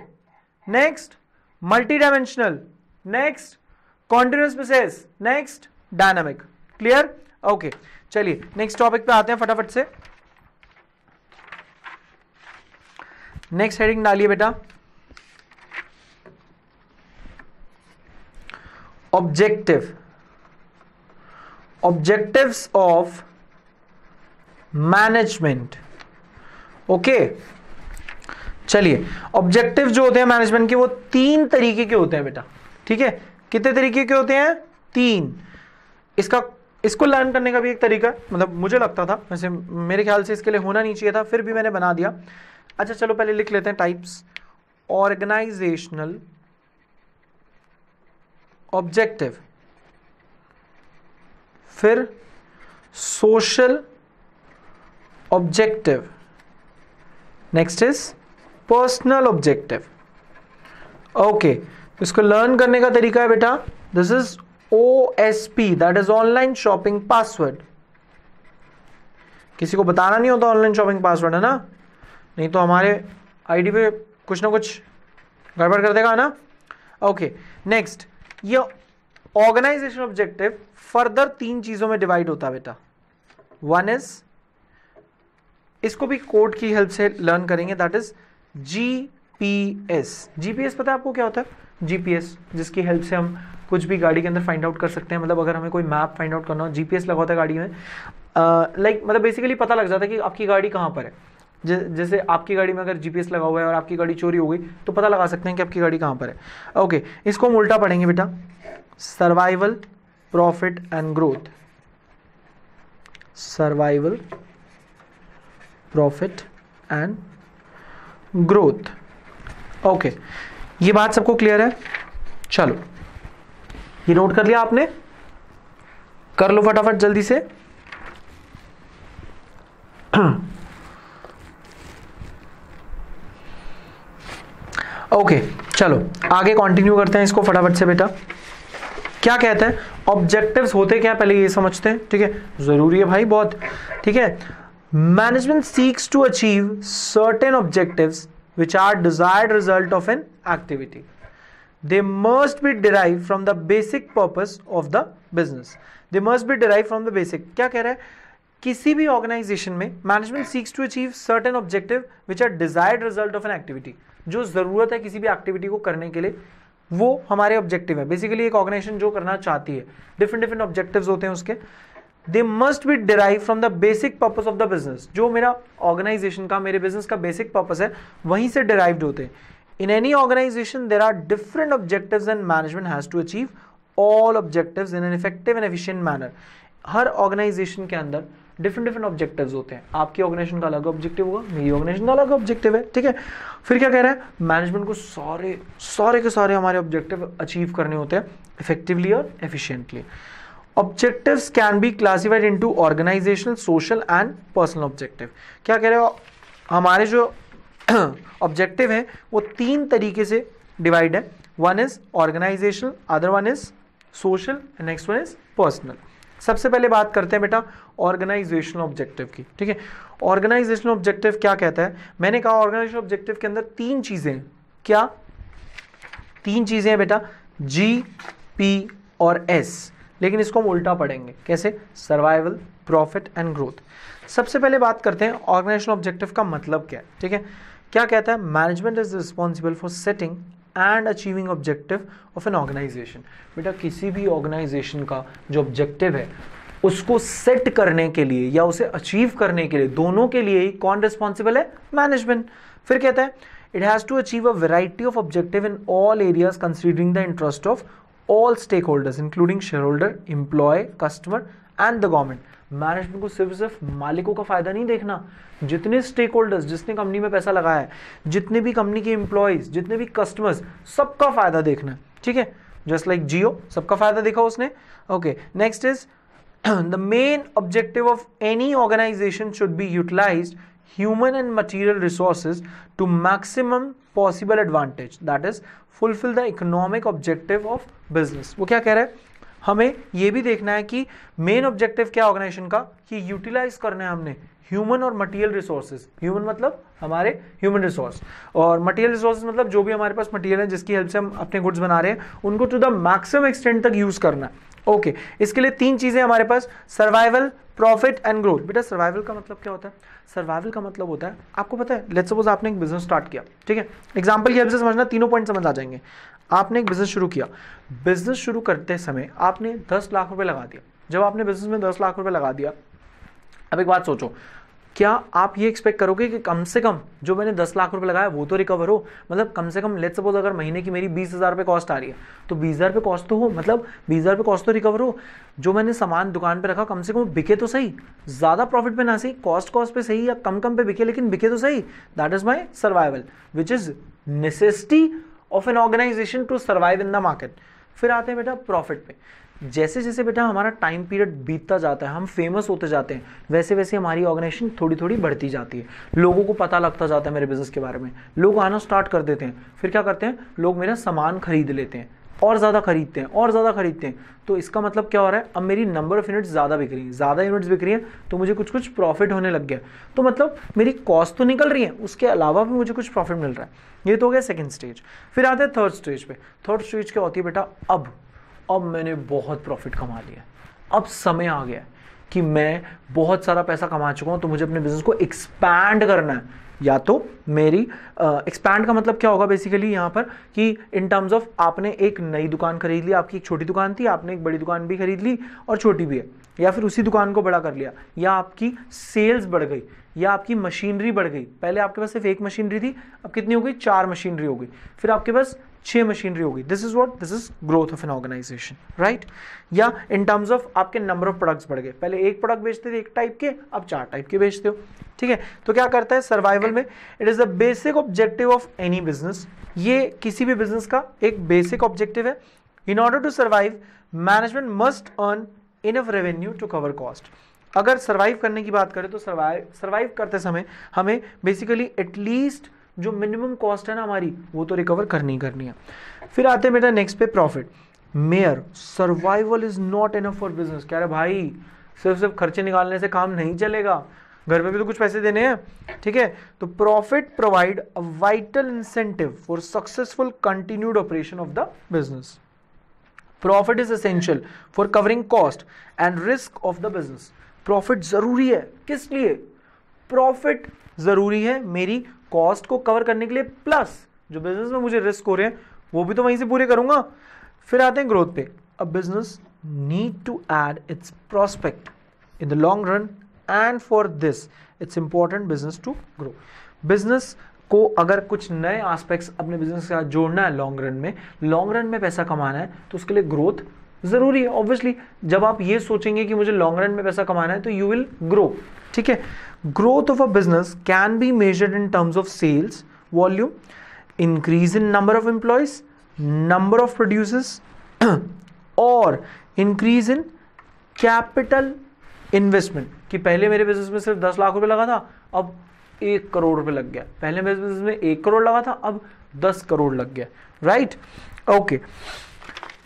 next multi dimensional next continuous process next dynamic clear okay चलिए नेक्स्ट टॉपिक पे आते हैं फटाफट से। नेक्स्ट हेडिंग डालिए बेटा। Objective objectives of management okay चलिए ऑब्जेक्टिव जो होते हैं मैनेजमेंट के, वो तीन तरीके के होते हैं बेटा। ठीक है? कितने तरीके के होते हैं? तीन। इसका, इसको लर्न करने का भी एक तरीका मतलब मुझे लगता था, वैसे मेरे ख्याल से इसके लिए होना नहीं चाहिए था, फिर भी मैंने बना दिया। अच्छा चलो पहले लिख लेते हैं टाइप्स ऑर्गेनाइजेशनल ऑब्जेक्टिव फिर social objective next is personal objective okay इसको लर्न करने का तरीका है बेटा। This is O S P that is online shopping password किसी को बताना नहीं होता ऑनलाइन शॉपिंग पासवर्ड है ना? नहीं तो हमारे आईडी पे कुछ ना कुछ गड़बड़ कर देगा ना? ओके नेक्स्ट ये ऑर्गेनाइजेशन ऑब्जेक्टिव फर्दर तीन चीज़ों में डिवाइड होता है बेटा। वन इज़ इसको भी कोड की हेल्प से लर्न करेंगे दैट इज़ जीपीएस जीपीएस पता है आपको क्या होता है? जीपीएस जिसकी हेल्प से हम कुछ भी गाड़ी के अंदर फाइंड आउट कर सकते हैं। मतलब अगर हमें कोई मैप फाइंड आउट करना हो जीपीएस लगा होता है गाड़ी में लाइक मतलब बेसिकली पता लग जाता है कि आपकी गाड़ी कहाँ पर है। जैसे आपकी गाड़ी में अगर जीपीएस लगा हुआ है और आपकी गाड़ी चोरी हो गई तो पता लगा सकते हैं कि आपकी गाड़ी कहाँ पर है। ओके इसको हम उल्टा पढ़ेंगे बेटा। Survival profit and growth survival profit and growth. Okay, ये बात सबको क्लियर है? चलो। ये नोट कर लिया आपने? कर लो फटाफट जल्दी से। ओके, चलो, आगे कंटिन्यू करते हैं इसको फटाफट से बेटा। क्या कहते हैं? ऑब्जेक्टिव्स होते क्या पहले ये समझते हैं? ठीक है, ज़रूरी है भाई बहुत। ठीक है? Management seeks to achieve certain objective which are desired result of an activity they must be derive from the basic purpose of the business they must be derive from the basic क्या कह रहे हैं किसी भी organisation में management seeks to achieve certain objective which are desired result of an activity जो ज़रूरत है किसी भी एक्टिविटी को करने के लिए, वो हमारे ऑब्जेक्टिव है। बेसिकली एक ऑर्गेनाइजेशन जो करना चाहती है। डिफरेंट डिफरेंट ऑब्जेक्टिव होते हैं उसके। They must be derive from the basic purpose of the business जो मेरा ऑर्गेनाइजेशन का, मेरे बिज़नेस का बेसिक पर्पज है, वहीं से डिराइव्ड होते हैं। In any organisation there are different objective and management has to achieve all objective in an effective and efficient manner her organisation के अंदर डिफरेंट डिफरेंट ऑब्जेक्टिव्स होते हैं। आपकी ऑर्गेनाइजेशन का अलग ऑब्जेक्टिव होगा, मेरी ऑर्गेनाइजेशन का अलग ऑब्जेक्टिव है, ठीक है? फिर क्या कह रहा है? मैनेजमेंट को सारे सारे के सारे हमारे ऑब्जेक्टिव अचीव करने होते हैं इफेक्टिवली और efficiently objectives can be classified into organisational social and personal objective क्या कह रहे हो? हमारे जो ऑब्जेक्टिव है, वो तीन तरीके से डिवाइड है। One is organisational other one is social next one is personal सबसे पहले बात करते हैं बेटा ऑर्गेनाइजेशनल ऑब्जेक्टिव की, ठीक है? ऑर्गेनाइजेशनल ऑब्जेक्टिव क्या कहता है? मैंने कहा ऑर्गेनाइजेशनल ऑब्जेक्टिव के अंदर तीन चीज़ें। क्या? तीन चीज़ें हैं बेटा जी पी और एस लेकिन इसको हम उल्टा पढ़ेंगे। कैसे? सर्वाइवल प्रॉफिट एंड ग्रोथ सबसे पहले बात करते हैं ऑर्गेनाइजेशनल ऑब्जेक्टिव का मतलब क्या है, ठीक है? क्या कहता है? Management is responsible for setting and achieving objective of an organisation बेटा, किसी भी ऑर्गेनाइजेशन का जो ऑब्जेक्टिव है, उसको सेट करने के लिए या उसे अचीव करने के लिए, दोनों के लिए ही कौन रिस्पॉन्सिबल है? मैनेजमेंट फिर कहता है it has to achieve a variety of objective in all areas considering the interest of all stakeholders including shareholder employee customer and the government management को सिर्फ़ सिर्फ़ मालिकों का फ़ायदा नहीं देखना। जितने स्टेक होल्डर्स जिसने कंपनी में पैसा लगाया है, जितने भी कंपनी के इंप्लॉयज जितने भी कस्टमर्स सबका फ़ायदा देखना है। ठीक है? जस्ट लाइक जियो सबका फ़ायदा देखा उसने। Okay next is the main objective of any organisation should be utilise human and material resources to maximum possible advantage. That is, fulfill the economic objective of business. वो क्या कह रहा है? हमें ये भी देखना है कि मेन ऑब्जेक्टिव क्या ऑर्गेनाइजेशन का? कि यूटिलाइज करना है हमने ह्यूमन और मटेरियल रिसोर्सेज ह्यूमन मतलब हमारे ह्यूमन रिसोर्स और मटेरियल रिसोर्सेज मतलब जो भी हमारे पास मटेरियल है जिसकी हेल्प से हम अपने गुड्स बना रहे हैं उनको टू द मैक्सिमम एक्सटेंट तक यूज़ करना है। ओके okay, इसके लिए तीन चीज़ें हमारे पास सर्वाइवल प्रॉफिट एंड ग्रोथ बेटा सर्वाइवल का मतलब क्या होता है? सर्वाइवल का मतलब होता है आपको पता है लेट्स सपोज़ आपने एक बिज़नेस स्टार्ट किया ठीक है? एग्ज़ाम्पल की हेल्प से समझना तीनों पॉइंट समझ आ जाएँगे। आपने एक बिज़नेस शुरू किया। बिज़नेस शुरू करते समय आपने दस लाख रुपए लगा दिया जब आपने बिज़नेस में दस लाख रुपए लगा दिया, अब एक बात सोचो, क्या आप ये एक्सपेक्ट करोगे कि कम से कम जो मैंने दस लाख रुपए लगाया वो तो रिकवर हो? मतलब कम से कम लेट सपोज़ अगर महीने की मेरी बीस हज़ार रुपये कॉस्ट आ रही है तो बीस हज़ार रुपये कॉस्ट तो हो मतलब बीस हज़ार रुपये कॉस्ट तो रिकवर हो। जो मैंने सामान दुकान पे रखा, कम से कम बिके तो सही। ज़्यादा प्रॉफिट पे ना सही कॉस्ट कॉस्ट पे सही या कम कम पे बिके, लेकिन बिके तो सही। That is my survival which is necessity of an organisation to survive in the market फिर आते हैं बेटा प्रॉफिट पे। जैसे जैसे बेटा हमारा टाइम पीरियड बीतता जाता है, हम फ़ेमस होते जाते हैं, वैसे वैसे हमारी ऑर्गेनाइजेशन थोड़ी थोड़ी बढ़ती जाती है। लोगों को पता लगता जाता है मेरे बिज़नेस के बारे में। लोग आना स्टार्ट कर देते हैं। फिर क्या करते हैं? लोग मेरा सामान खरीद लेते हैं। और ज़्यादा खरीदते हैं, और ज़्यादा खरीदते हैं। तो इसका मतलब क्या हो रहा है? अब मेरी नंबर ऑफ़ यूनिट्स ज़्यादा बिक रही हैं, ज़्यादा यूनिट्स बिक रही हैं तो मुझे कुछ कुछ प्रॉफिट होने लग गया। तो मतलब मेरी कॉस्ट तो निकल रही है, उसके अलावा भी मुझे कुछ प्रॉफिट मिल रहा है। ये तो हो गया सेकेंड स्टेज फिर आते हैं थर्ड स्टेज पर थर्ड स्टेज क्या होती है बेटा? अब। अब मैंने बहुत प्रॉफिट कमा लिया अब समय आ गया कि मैं बहुत सारा पैसा कमा चुका हूँ तो मुझे अपने बिज़नेस को एक्सपैंड करना है। या तो मेरी एक्सपैंड uh, का मतलब क्या होगा बेसिकली यहाँ पर कि इन टर्म्स ऑफ़ आपने एक नई दुकान खरीद ली आपकी एक छोटी दुकान थी आपने एक बड़ी दुकान भी खरीद ली और छोटी भी है या फिर उसी दुकान को बड़ा कर लिया या आपकी सेल्स बढ़ गई या आपकी मशीनरी बढ़ गई। पहले आपके पास सिर्फ़ एक मशीनरी थी अब कितनी हो गई? चार मशीनरी हो गई। फिर आपके पास छह मशीनरी होगी। This is what this is growth of an organisation right या इन टर्म्स ऑफ़ आपके नंबर ऑफ़ प्रोडक्ट्स बढ़ गए। पहले एक प्रोडक्ट बेचते थे एक टाइप के, अब चार टाइप के बेचते हो। ठीक है? तो क्या करता है सर्वाइवल में? It is the basic objective of any business ये किसी भी बिज़नेस का एक बेसिक ऑब्जेक्टिव है। In order to survive management must earn enough revenue to cover cost अगर सर्वाइव करने की बात करें तो सर्वाइव सर्वाइव करते समय हमें बेसिकली एटलीस्ट जो मिनिमम कॉस्ट है ना हमारी, वो तो रिकवर करनी ही करनी है। फिर आते हैं बेटा नेक्स्ट पे profit mere survival is not enough for business कह रहे, भाई, सिर्फ़ सिर्फ़ खर्चे निकालने से काम नहीं चलेगा। घर में भी तो कुछ पैसे देने हैं, ठीक है? तो profit provide a vital incentive for successful continued operation of the business profit is essential for covering cost and risk of the business profit ज़रूरी है। किस लिए? प्रॉफिट ज़रूरी है मेरी कॉस्ट को कवर करने के लिए प्लस जो बिज़नेस में मुझे रिस्क हो रहे हैं, वो भी तो वहीं से पूरे करूँगा। फिर आते हैं ग्रोथ पे। A business need to add its prospect in the long run and for this it's important business to grow business को अगर कुछ नए एस्पेक्ट्स अपने बिज़नेस के साथ जोड़ना है लॉन्ग रन में लॉन्ग रन में पैसा कमाना है तो उसके लिए ग्रोथ ज़रूरी है। ऑब्वियसली जब आप ये सोचेंगे कि मुझे लॉन्ग रन में पैसा कमाना है तो यू विल ग्रो ठीक है? Growth of a business can be measured in terms of sales volume increase in number of employees number of producers और इंक्रीज इन कैपिटल इन्वेस्टमेंट कि पहले मेरे बिज़नेस में सिर्फ़ दस लाख रुपए लगा था, अब एक करोड़ रुपए लग गया। पहले मेरे बिज़नेस में एक करोड़ लगा था, अब दस करोड़ लग गया। राइट ओके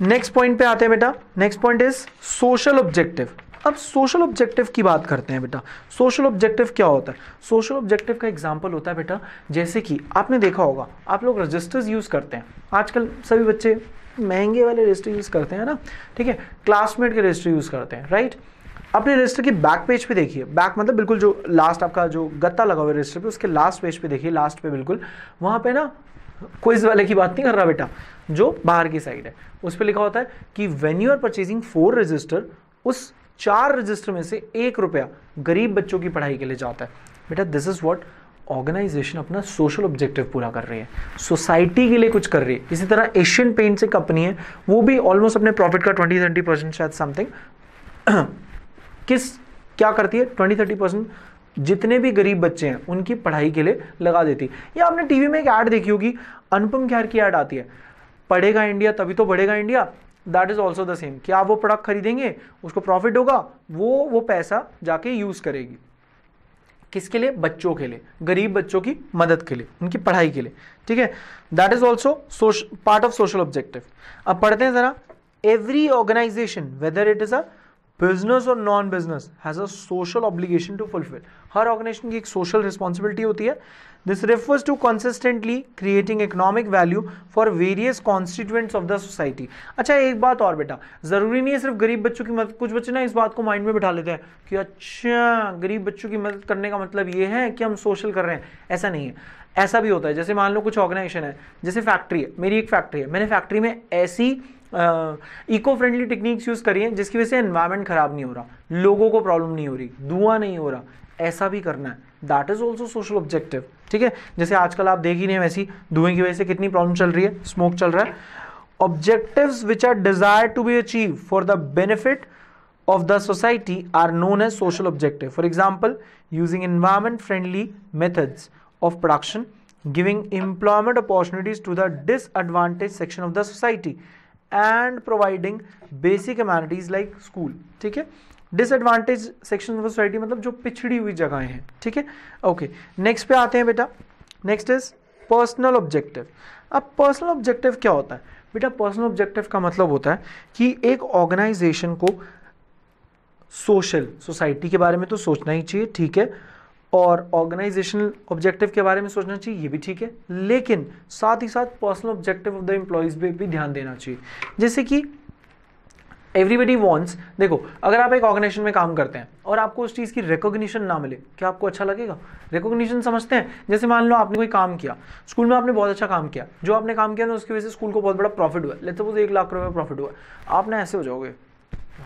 नेक्स्ट पॉइंट पे आते हैं बेटा। Next point is social objective अब सोशल ऑब्जेक्टिव की बात करते हैं बेटा। सोशल ऑब्जेक्टिव क्या होता है? सोशल ऑब्जेक्टिव का एग्ज़ाम्पल होता है बेटा, जैसे कि आपने देखा होगा, आप लोग रजिस्टर्स यूज़ करते हैं। आजकल सभी बच्चे महँगे वाले रजिस्टर यूज़ करते हैं ना? ठीक है? क्लासमेट के रजिस्टर यूज़ करते हैं राइट अपने रजिस्टर की बैक पेज पे देखिए। बैक मतलब बिल्कुल जो लास्ट आपका जो गत्ता लगा हुआ है रजिस्टर पे, उसके लास्ट पेज पे देखिए लास्ट पे बिल्कुल। वहाँ पे ना क्विज वाले की बात नहीं कर रहा बेटा, जो बाहर की साइड है। उस पर लिखा होता है कि when you are purchasing four register उस चार रजिस्टर में से एक रुपया गरीब बच्चों की पढ़ाई के लिए जाता है। बेटा दिस इज़ वॉट ऑर्गेनाइजेशन अपना सोशल ऑब्जेक्टिव पूरा कर रही है। सोसाइटी के लिए कुछ कर रही है। इसी तरह एशियन पेंट एक कंपनी है। वो भी ऑलमोस्ट अपने प्रॉफिट का ट्वेंटी थर्टी परसेंट शायद समथिंग किस, क्या करती है? ट्वेंटी थर्टी परसेंट जितने भी गरीब बच्चे हैं, उनकी पढ़ाई के लिए लगा देती है। या आपने टीवी में एक ऐड देखी होगी, अनुपम खेर की ऐड आती है। पढ़ेगा इंडिया तभी तो बढ़ेगा India that is also the same क्या वो प्रोडक्ट खरीदेंगे? उसको प्रॉफिट होगा? वो वो पैसा जाके यूज़ करेगी। किसके लिए? बच्चों के लिए। गरीब बच्चों की मदद के लिए, उनकी पढ़ाई के लिए। ठीक है? That is also part of social objective अब पढ़ते हैं जरा। Every organisation whether it is a business और non business has a social obligation to fulfil her organisation की एक सोशल रिस्पॉन्सिबिलिटी होती है। This refers to consistently creating economic value for various constituents of the society अच्छा एक बात और बेटा। ज़रूरी नहीं है सिर्फ़ गरीब बच्चों की मदद। कुछ बच्चे ना इस बात को माइंड में बिठा लेते हैं कि अच्छा गरीब बच्चों की मदद करने का मतलब ये है कि हम सोशल कर रहे हैं। ऐसा नहीं है। ऐसा भी होता है। जैसे मान लो कुछ ऑर्गेनाइजेशन है। जैसे फैक्ट्री है। मेरी एक फैक्ट्री है। मैंने फैक्ट्री में ऐसी इको फ्रेंडली टेक्निक्स यूज़ करिए जिसकी वजह से एनवायरमेंट खराब नहीं हो रहा। लोगों को प्रॉब्लम नहीं हो रही, धुआँ नहीं हो रहा। ऐसा भी करना है। That is also social objective ठीक है? जैसे आजकल आप देख ही नहीं वैसी, धुएँ की वजह से कितनी प्रॉब्लम चल रही है स्मोक चल रहा है। Objective which are desire to be achieve for the benefit of the society are known as social objective for example using environment friendly methods of production giving employment opportunities to the disadvantage section of the society and providing basic amenities like school ठीक है? Disadvantage section of society मतलब जो पिछड़ी हुई जगहें हैं, ठीक है? ओके नेक्स्ट पे आते हैं बेटा। नेक्स्ट इज़ पर्सनल ऑब्जेक्टिव अब पर्सनल ऑब्जेक्टिव क्या होता है? बेटा पर्सनल ऑब्जेक्टिव का मतलब होता है कि एक ऑर्गेनाइजेशन को सोशल सोसाइटी के बारे में तो सोचना ही चाहिए, ठीक है? और ऑर्गेनाइजेशनल ऑब्जेक्टिव के बारे में सोचना चाहिए, ये भी ठीक है। लेकिन साथ ही साथ personal objective of the employees पे भी ध्यान देना चाहिए। जैसे कि एवरीबडी वॉन्ट्स देखो, अगर आप एक ऑर्गेनाइजेशन में काम करते हैं और आपको उस चीज़ की रिकॉग्निशन ना मिले, क्या आपको अच्छा लगेगा? रिकॉग्निशन समझते हैं। जैसे मान लो आपने कोई काम किया, स्कूल में आपने बहुत अच्छा काम किया। जो आपने काम किया ना, उसकी वजह से स्कूल को बहुत बड़ा प्रॉफिट हुआ। लेते वो एक लाख रुपये प्रॉफिट हुआ। आपने ऐसे हो जाओगे,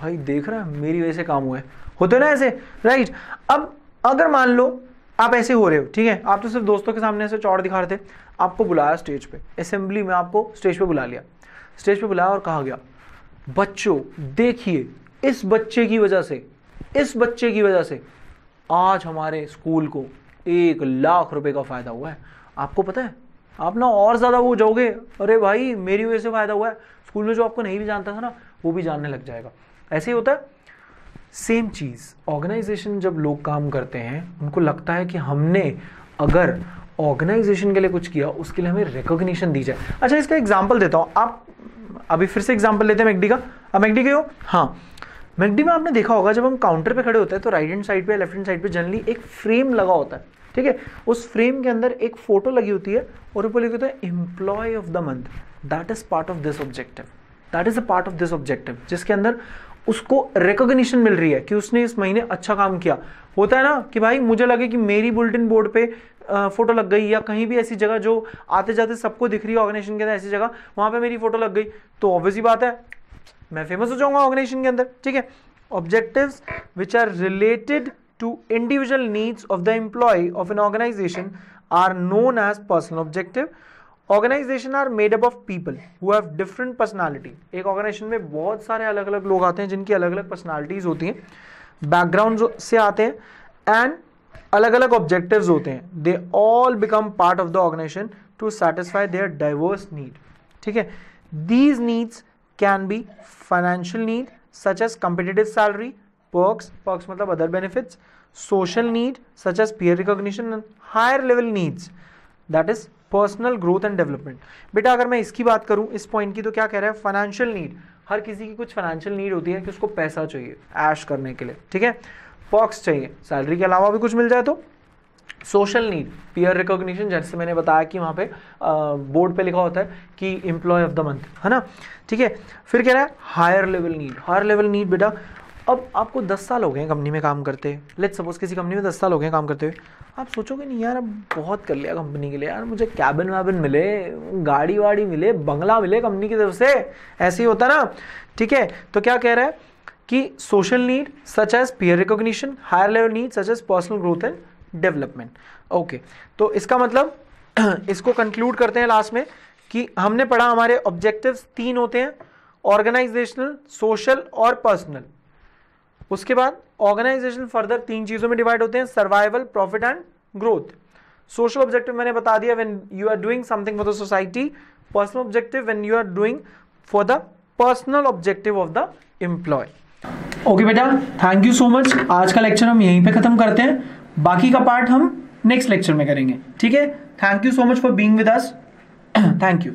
भाई देख रहा है, मेरी वजह से काम हुआ है। होते ना ऐसे राइट अब अगर मान लो आप ऐसे हो रहे हो, ठीक है? आप तो सिर्फ़ दोस्तों के सामने ऐसे चौड़ दिखा रहे थे। आपको बुलाया स्टेज पे। असेंबली में आपको स्टेज पे बुला लिया। स्टेज पे बुलाया और कहा गया, बच्चों, देखिए, इस बच्चे की वजह से, इस बच्चे की वजह से आज हमारे स्कूल को एक लाख रुपए का फ़ायदा हुआ है। आपको पता है? आप ना और ज़्यादा वो जाओगे, अरे भाई, मेरी वजह से फ़ायदा हुआ है। स्कूल में जो आपको नहीं भी जानता था ना, वो भी जानने लग जाएगा। ऐसे ही होता है सेम चीज़। ऑर्गेनाइजेशन जब लोग काम करते हैं, उनको लगता है कि हमने अगर ऑर्गेनाइजेशन के लिए कुछ किया, उसके लिए हमें रिकॉग्निशन दी जाए। अच्छा इसका एग्ज़ाम्पल देता हूँ। आप अभी फिर से एग्ज़ाम्पल लेते हैं मैकडी का। अब मैकडी के हो? हाँ। मैकडी में आपने देखा होगा, जब हम काउंटर पे खड़े होते हैं तो राइट हैंड साइड पे लेफ़्ट हैंड साइड पे जनरली एक फ्रेम लगा होता है। ठीक है? उस फ्रेम के अंदर एक फ़ोटो लगी होती है, और ऊपर लिखा होता है employee of the month that is part of this objective that is a part of this objective जिसके अंदर उसको रिकॉग्निशन मिल रही है कि उसने इस महीने अच्छा काम किया। होता है ना कि भाई मुझे लगे कि मेरी बुलेटिन बोर्ड पे फ़ोटो लग गई या कहीं भी ऐसी जगह जो आते जाते सबको दिख रही है ऑर्गेनाइजेशन के अंदर ऐसी जगह, वहाँ पे मेरी फ़ोटो लग गई। तो ऑब्वियसली बात है, मैं फ़ेमस हो जाऊँगा ऑर्गेनाइजेशन के अंदर, ठीक है? Objectives which are related to individual needs of the employee of an organisation are known as personal objective organisation are made up of people who have different personality एक ऑर्गेनाइजेशन में बहुत सारे अलग अलग लोग आते हैं जिनकी अलग अलग पर्सनालिटीज होती हैं। बैकग्राउंड से आते हैं एंड अलग अलग ऑब्जेक्टिव्स होते हैं। They all become part of the organisation to satisfy their diverse need ठीक है? These needs can be financial need such as competitive salary perks perks मतलब other benefits social need, such as peer recognition and higher level needs. That is personal growth and development बेटा, अगर मैं इसकी बात करूँ, इस पॉइंट की तो क्या कह रहा है? फाइनेंशियल नीड हर किसी की कुछ फाइनेंशियल नीड होती है कि उसको पैसा चाहिए ऐश करने के लिए, ठीक है? पॉक्स चाहिए. सैलरी के अलावा भी कुछ मिल जाए तो? सोशल नीड पीयर रिकॉग्निशन जैसे मैंने बताया कि वहाँ पे बोर्ड पे लिखा होता है कि एम्प्लॉय ऑफ़ द मंथ है ना? ठीक है? फिर कह रहा है higher level need higher level need बेटा अब आपको 10 साल हो गए कंपनी में काम करते लेट सपोज़ किसी कंपनी में 10 साल हो गए काम करते हुए। आप सोचोगे नहीं, यार, अब बहुत कर लिया कंपनी के लिए। यार, मुझे कैबिन वैबिन मिले, गाड़ी वाड़ी मिले, बंगला मिले कंपनी की तरफ़ से। ऐसे ही होता ना। ठीक है तो क्या कह रहा है कि social need such as peer recognition higher level need such as personal growth and development okay तो इसका मतलब इसको कंक्लूड करते हैं लास्ट में कि हमने पढ़ा हमारे ऑब्जेक्टिव्स तीन होते हैं। ऑर्गेनाइजेशनल सोशल और पर्सनल उसके बाद ऑर्गेनाइजेशन फर्दर तीन चीज़ों में डिवाइड होते हैं survival profit and growth social objective मैंने बता दिया when you are doing something for the society personal objective when you are doing for the personal objective of the employ okay बेटा thank you so much आज का lecture हम यहीं पे खत्म करते हैं। बाकी का पार्ट हम नेक्स्ट लेक्चर में करेंगे। ठीक है? Thank you so much for being with us thank you